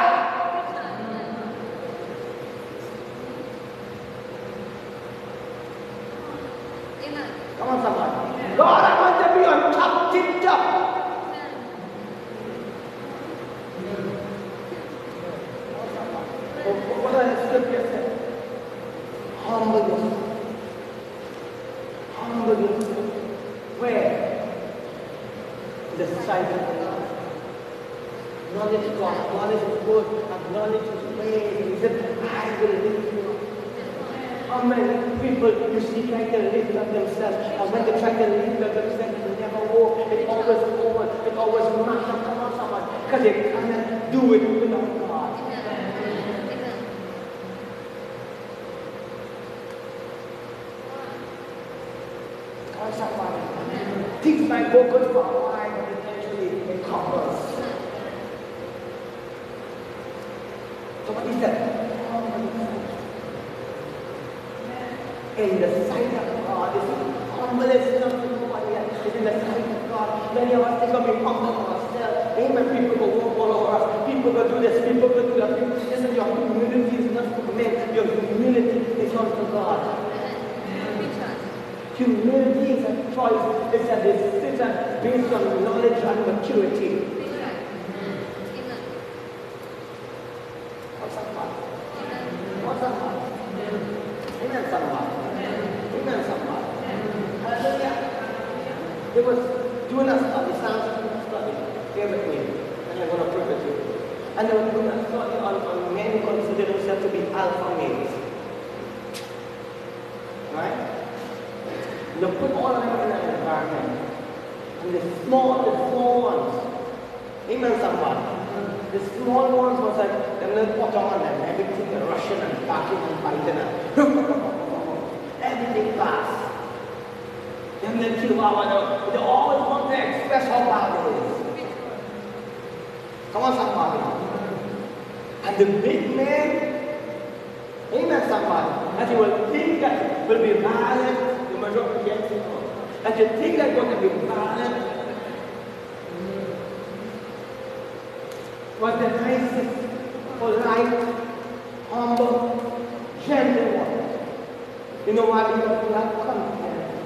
They have confidence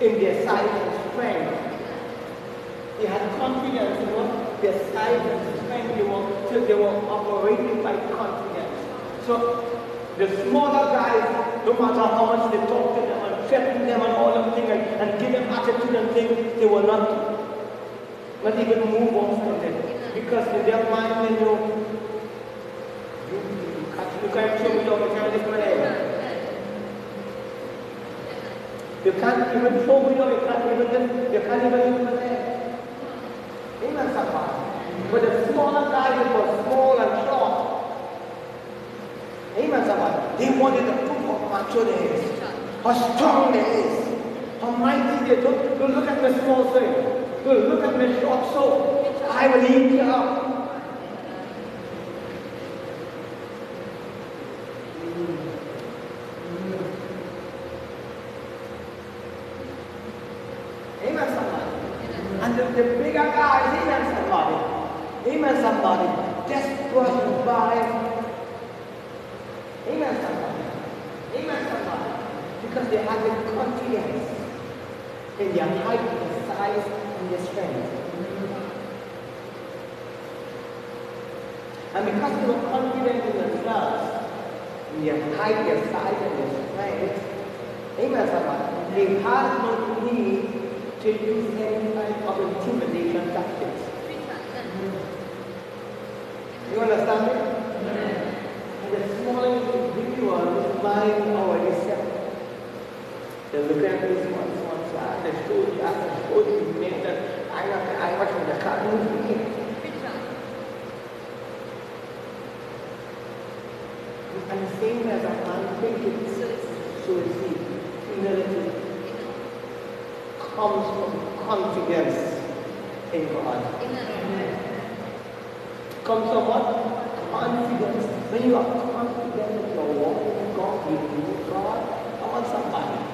in their size and strength. They had confidence in what their size and strength. They were, so they were operating by confidence. So the smaller guys, no matter how much they talk to them and threaten them and all of things and, and give them attitude and things, they will not not even move on from them. Because in their mind they know you, you, can't, you can't show me your you can't lift my leg. You can't even show your you can't even lift, you can't even my leg. Amen, somebody. But the smaller guys that were small and short, amen, somebody, they wanted to prove how mature they is, how strong they is, how mighty they Don't, don't look at the small thing. Don't look at the short soul. I will eat you up. Amen, somebody. And the, the bigger guys, amen, somebody. Amen, somebody. Just brush by. Amen, somebody. Amen, somebody. Because they have the confidence in their height, their size, and their strength. And because they were confident in themselves, in their height, their size, and their strength, amen, somebody, they had no need to use any kind of intimidation tactics. You understand me? And the small individual mind already set. They look at this one, one side, they show you that, they show you that I got I from the car movie. And the same as a man thinking, so is he. Humility comes from confidence in God. Comes from what? Confidence. When you are confident that you're walking with God, you know God, come on somebody.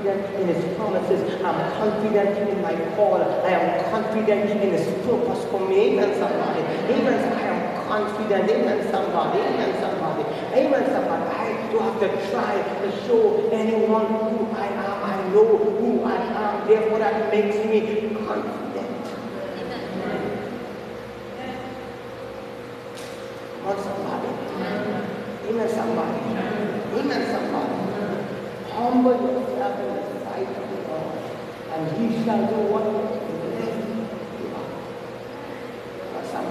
Confident in his promises. I'm confident in my call. I am confident in his purpose for me. Amen, somebody. Amen. I am confident. Amen, somebody. Amen, somebody. Amen, somebody. I don't have to try to show anyone who I am. I know who I am. Therefore, that makes me confident. Come on, somebody. Amen, somebody. Amen, somebody. Humble yourself in the sight of the Lord, and he shall do what? You up. Come.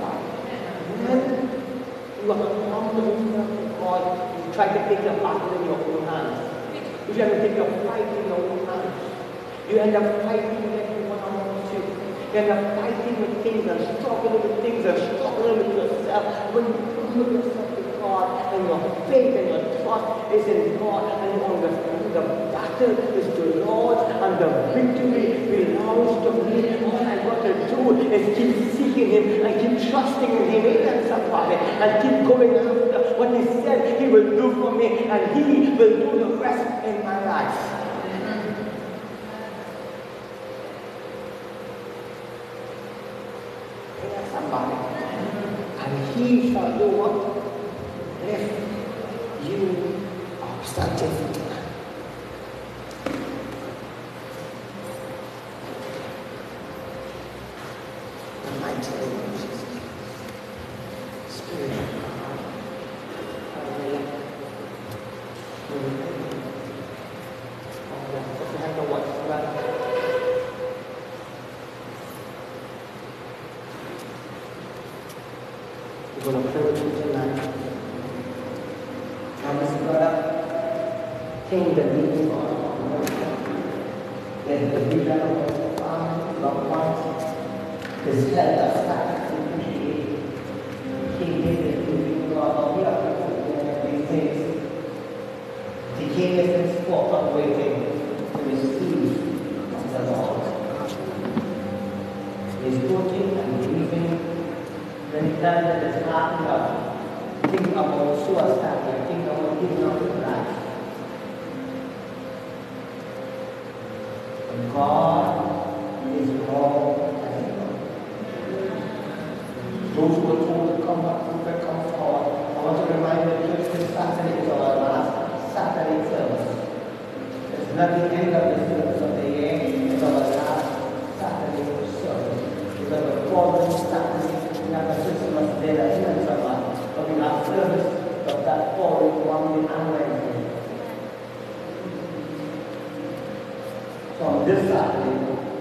When you are humble yourself to God, you try to take your battle in your own hands. You try to take your fight in your own hands. You end up fighting with everyone around you. You end up fighting with things and struggling with things and struggling with yourself. When you humble yourself to God and your faith and your trust is in God and you understand the battle is the Lord's and the victory belongs to me. All I got to do is keep seeking Him and keep trusting in Him. Amen, somebody. And keep going after what He said He will do for me and He will do the rest in my life. And He shall do what? Lift you up. Start your feet tonight. The mighty name of Jesus. Spirit of God. Hallelujah. Hallelujah. Oh, yeah. Put your hand on what? Right. We're going to pray with you tonight. Promise God, King the meeting on Let the vision of the Father, loved ones, His head us back to appreciate King David, who God, we are grateful these things. The King is in sport of waiting to receive from the Lord. He is working and believing many times that it's hard enough. Think about suicide, think about giving up your life. But God is able. Those who are told to come back, who can come forward. I want to remind the church this Saturday is our last Saturday service. It's not the end of the service of the year, it's our last Saturday service. Have a following Saturday, we have a Christmas dinner here in summer, but we have service of that following one this Saturday,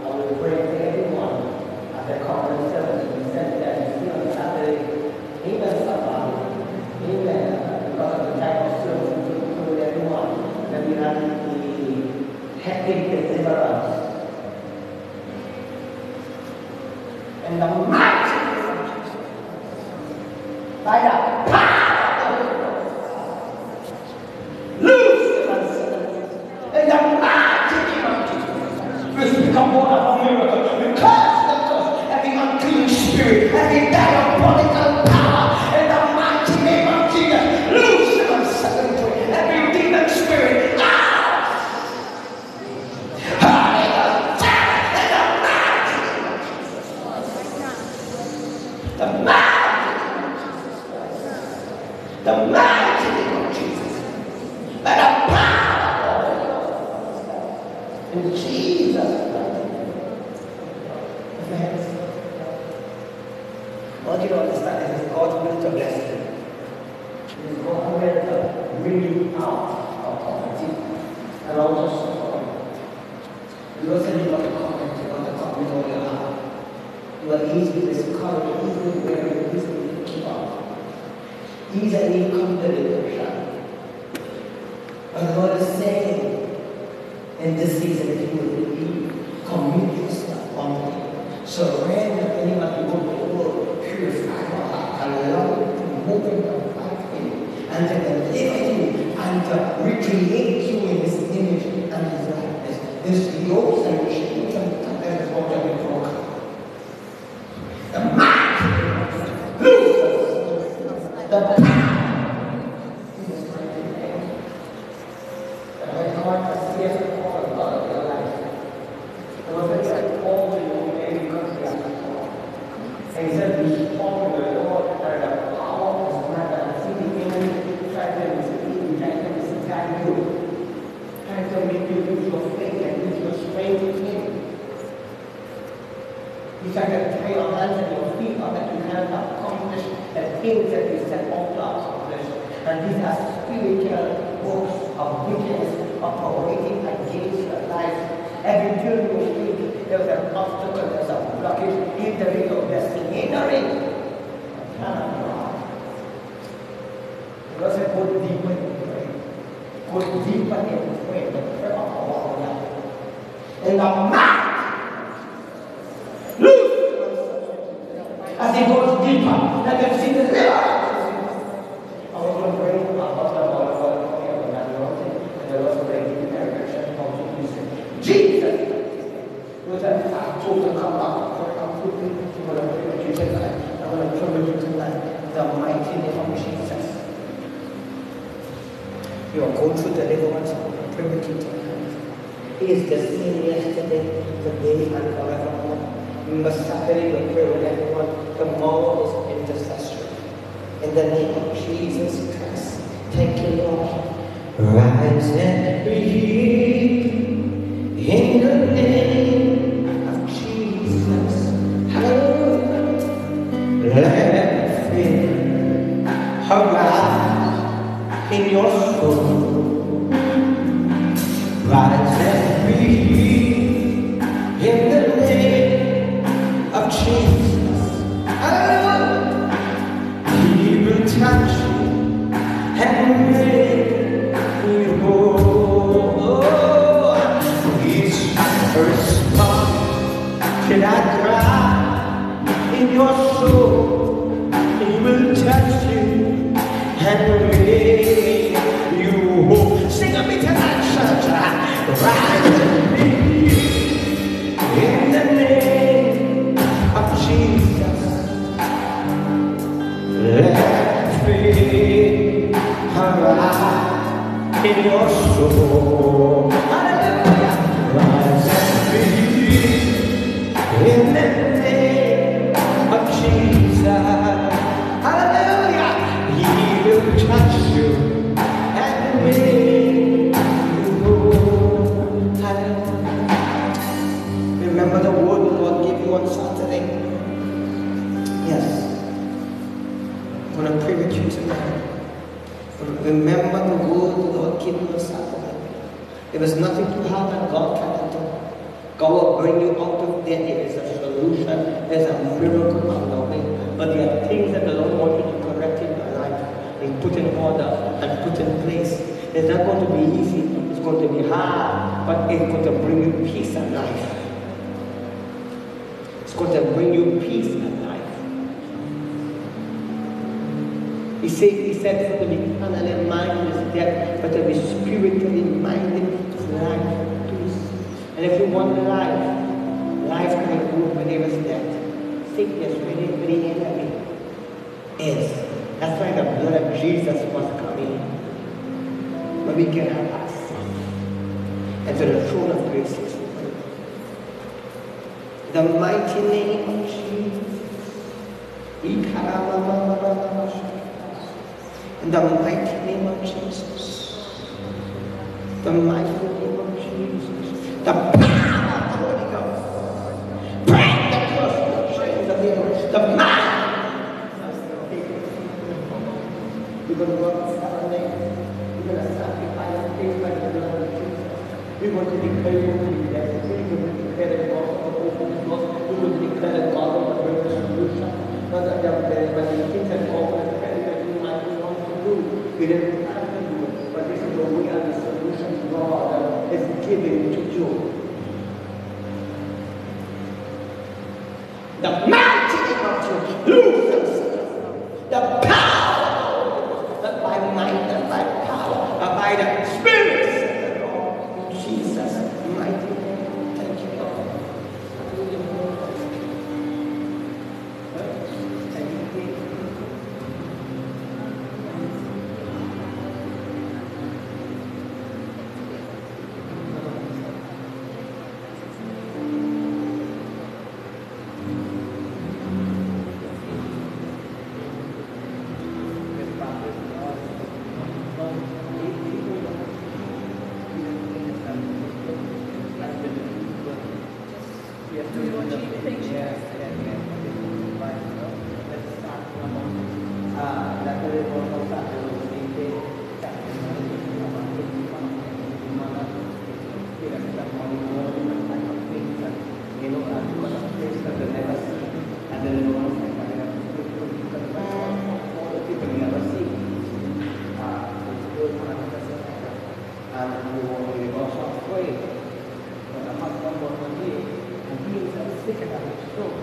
I will pray for everyone at the conference service. We said that you see on Saturday, even somebody, even because of the type of service we include everyone, that we have the hectic deliverance. And the to use your faith and use your strength in Him. He said that try your hands and your feet are that you can accomplish the things that you set out to accomplish. And these are spiritual works of wickedness operating against your life. Every time you think there's an obstacle, there's a blockage in the way of destiny, hindering the plan of God. It doesn't go deeper in prayer. Go deeper in prayer in the mouth. Loose. As it goes deeper, let them see the river. Jesus, to going to you tonight. I'm going to you. The mighty of Jesus. You are going through deliverance from primitive. He is the same kita kita kita kita kita kita nothing to help and God can help. God will bring you out of there. There is a solution. There's a miracle on the way. But there are things that the Lord wants you to correct in your life and put in order and put in place. It's not going to be easy. It's going to be hard. But it's going to bring you peace and life. It's going to bring you peace and life. He said, he said, for to be carnally minded is but to be spiritually minded life. And if you want life, life can go when there is death. Sickness, really, really enemy is. That's why the blood of Jesus was coming. But we can have access. And to the throne of grace. The mighty name of Jesus. In the mighty name of Jesus. The mighty name of Jesus. The power of the Holy Ghost. Break the of chains of the earth. The mind. We're going to work on Saturday. We're going to sanctify our faith by the blood of Jesus. We're going to declare you to be blessed. We're going to declare that God open the doors. We're going to declare that God bring the solution. Not that there are but the things that God will declare that you might want to do. We didn't have to do it, but this is the way and the solution God is giving to you. The mighty name of Jesus. Lose the power, not by might, not by power, but by the Spirit. said the Lord. In Jesus' mighty name. Thank you, Lord. Thank you. And we were also afraid. But the husband was not here, and he was sick and having stroke.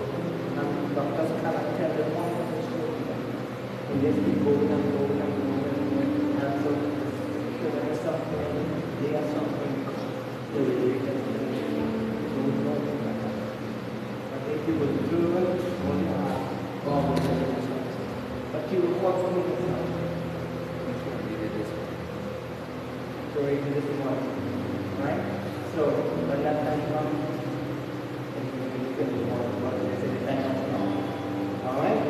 And doctors cannot tell the one of the stroke. And so will be you will do it, will will. Right? So, when that time comes, then you can feel the Lord, what it is in the time of now. Alright?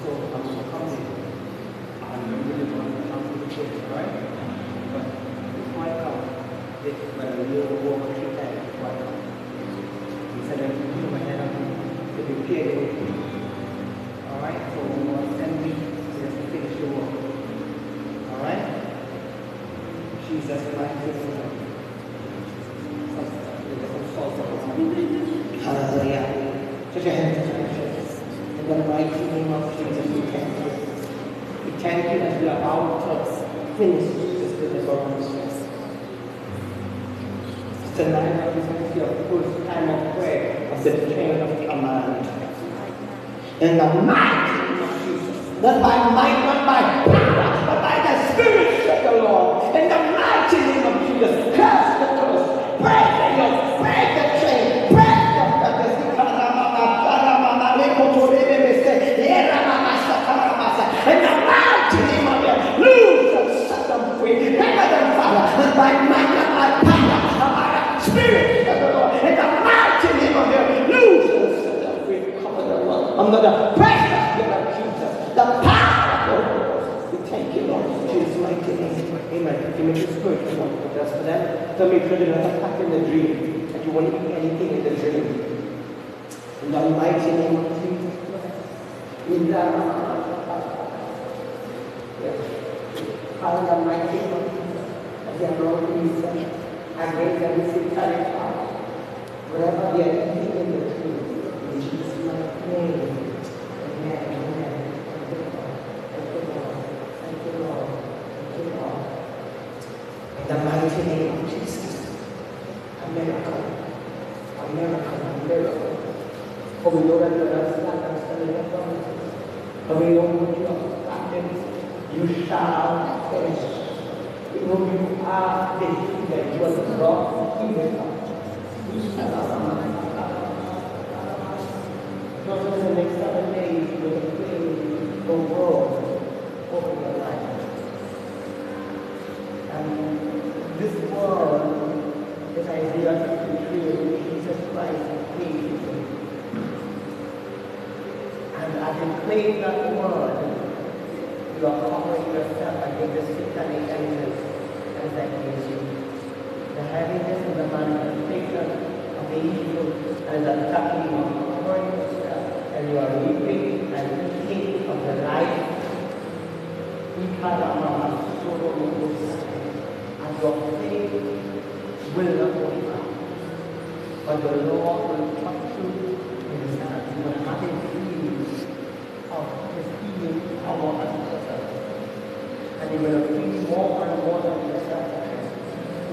So, I'm so coming. I'm really going to come to the church, alright? But before I come, this is when I will walk three times before I come. Head up to the. Alright? So, you send me, just to finish name. Hallelujah. In the mighty name of Jesus, we thank you. We you that we are to finish this deliverance. Tonight, I present your first time of prayer of the chain of command. In the mighty name of Jesus. Not by might, not by power, but by the Spirit, said the Lord. In the mighty name of Jesus. Curse the curse. Break the yoke. Break the chain. Break the in the mighty name of Jesus, loose and set them free. Never them, Father, and by might and by power, and by the Spirit of the Lord. In the mighty name of Jesus, loose and set them free. Cover them up under the blood of Jesus. The power of the Holy Ghost. We thank you, Lord, Jesus' mighty name. Amen. You make the spirit you want to just for. So make sure they don't attack in the dream. That you won't eat anything in the dream. In the mighty name of Jesus. In the. Father, the mighty name of Jesus, as your Lord Jesus, I raise every satanic power Whatever we are eating in the truth, in Jesus' mighty name. Amen. Amen. Thank you, Lord. Thank you, Lord. Thank you, Lord. Thank you, Lord. In the mighty name of Jesus. A miracle. A miracle. A miracle. For we know that you are not understanding your promises. For we know what you are standing. You shall finish. We know you are the that are the. Not in the next seven days, will claim the world over your life. And this world is Isaiah 53, Jesus Christ came. And you claim that word, you are covering yourself against the satanic enemies as against you. The heaviness and the manifestation of the evil and the attacking of covering yourself, and you are reaping and eating of the life. And your faith will not go down. But the Lord will come through in his hand. You will have a feeling of his healing power and presence. And you will feel more and more than yourself.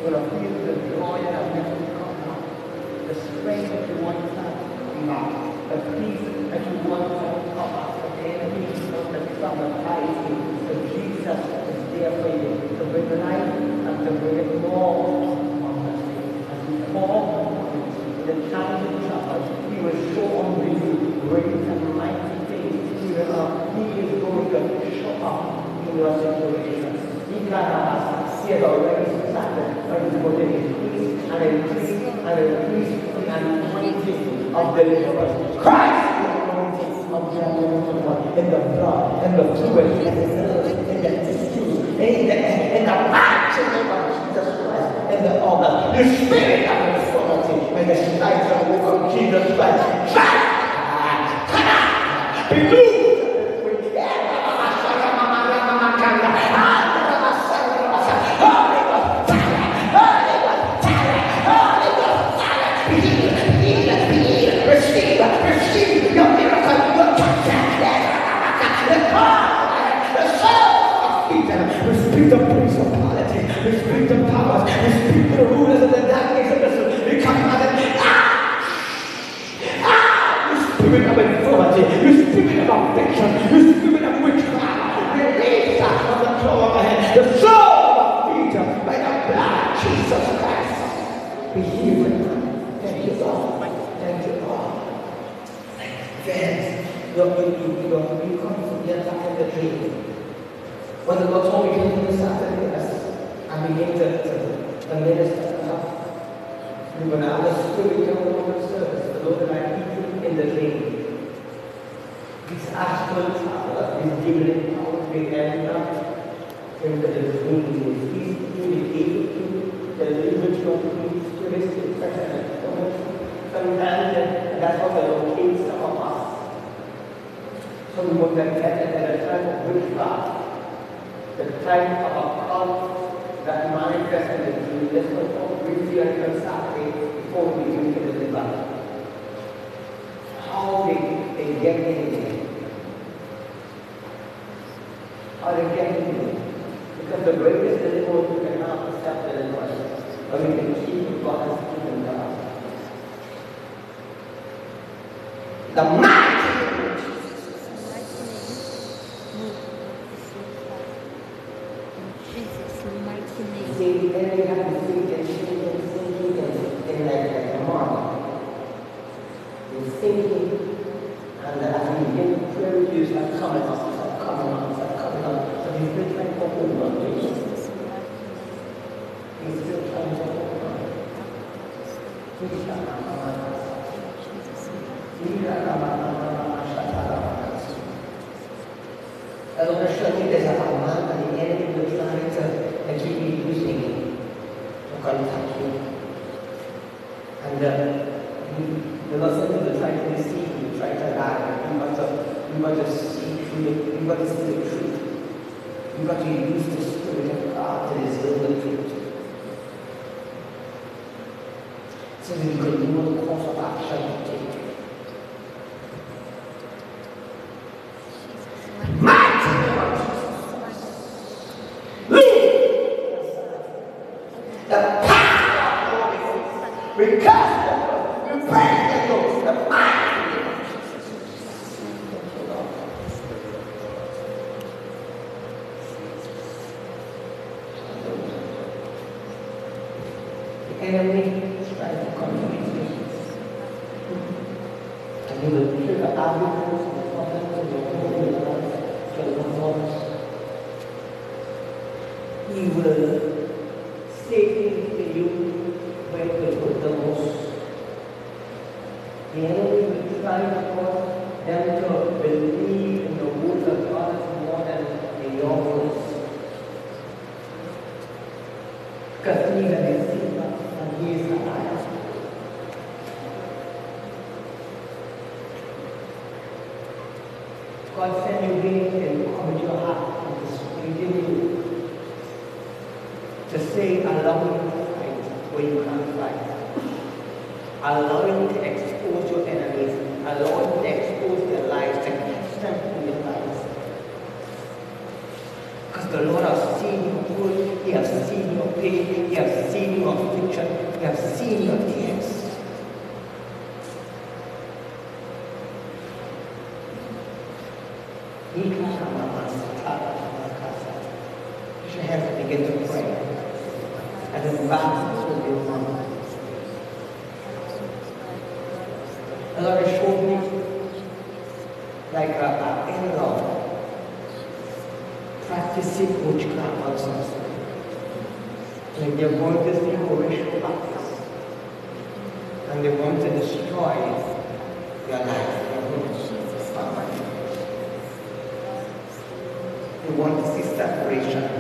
Will feel the joy that will come out, the strength that you once had come the peace that you once had come out, the enemy that traumatized you. So Jesus is there for you to bring life and to bring it more abundantly. As you fall the challenging troubles, he will show unto you great and mighty things. He will, uh, he is going to show up in your situation. He can see it already started, but he's going to increase and increase and increase the anointing of deliverance. Christ, in the blood, in the fluid, in the in the tissues, in the, in the name of Jesus Christ, in the organ, the spirit of authority, and the stripes of the Lord Jesus Christ. Come on! Be loose! Receive, receive your miracle, your we speak the principality, we speak the powers, we speak the rulers of the darkness of the sun. We come out of ah! Ah! You spirit of infirmity, you spirit of affliction, you spirit of witchcraft, release us from the claw of the head, the soul of Peter, by the blood of Jesus Christ. Be healed. Thank you, Lord. Thank you, Lord. Friends, you, you, you, you, you come from the attack of the dream. When the Lord told me to do this Saturday, I began to, to, to minister enough. When I understood the moment of service, the Lord and I eat in the. These astral travelers, these demonic powers, they end up in the dream. These communicating to the individual spirits, the Sometimes that's how they locate some of us. So we will get at a time of witchcraft the type of a cult that manifested in you. Let's talk briefly until Saturday before we into the debate. How they, they get in there. How they get in there. Because the greatest deliverance we can have is self-deliverance. But we can keep God has given God. The God send you here and commit your heart to this within you to say, allowing to fight where you can't fight. Allowing to expose your enemies, allowing to expose their lies, to catch them in the lies. Because the Lord has seen your good, He has seen your pain, He has seen your affliction, He has seen your heaven begin to pray. And then mountains will be removed. The Lord showed me like a, a in-law practicing witchcraft on something. Like they want this information up and they want to destroy your life. They want to see separation.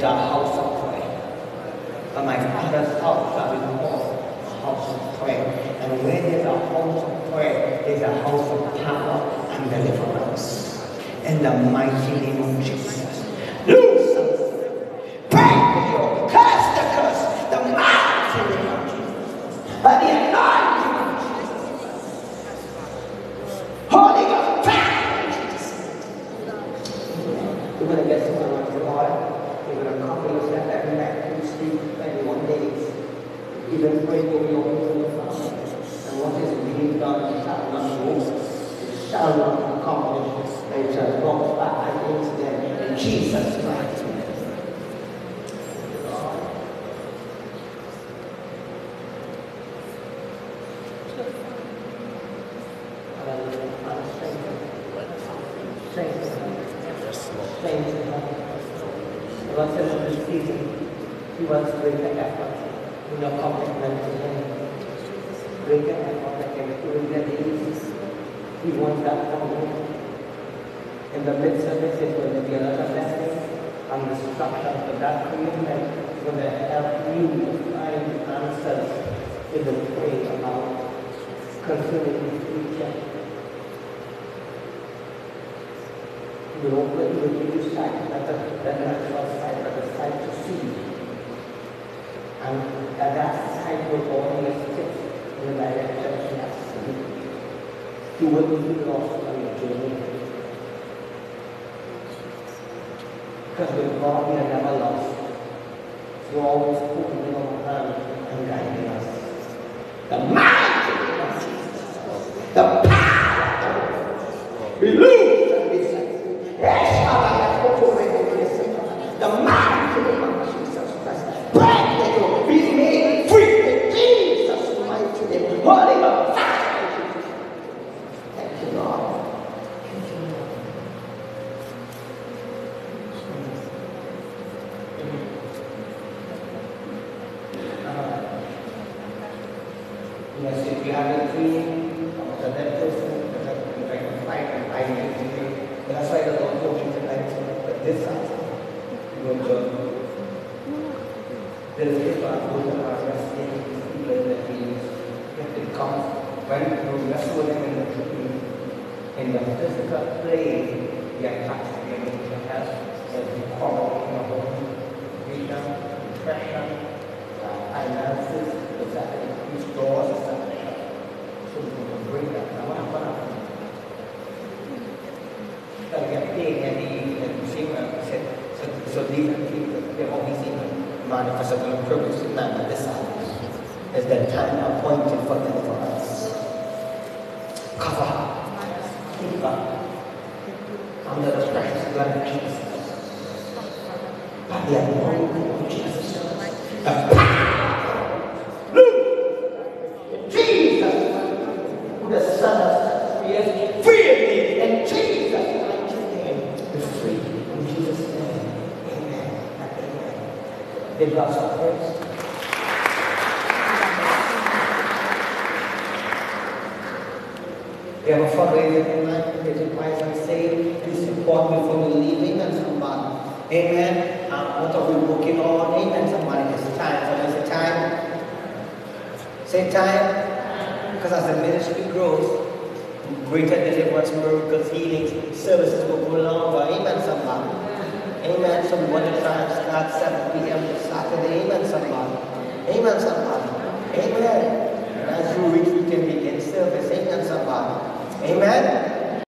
made our house of prayer. But my father's house shall be called a house of prayer. And where there's a house of prayer, there's a house of power and deliverance. In the mighty We open the when you use sight better than that first sight, but the sight to see. And that, that sight will always tip in the direction she has seen. You will be lost on your journey. Because with God we are never lost. You always put in your hand and guiding us. The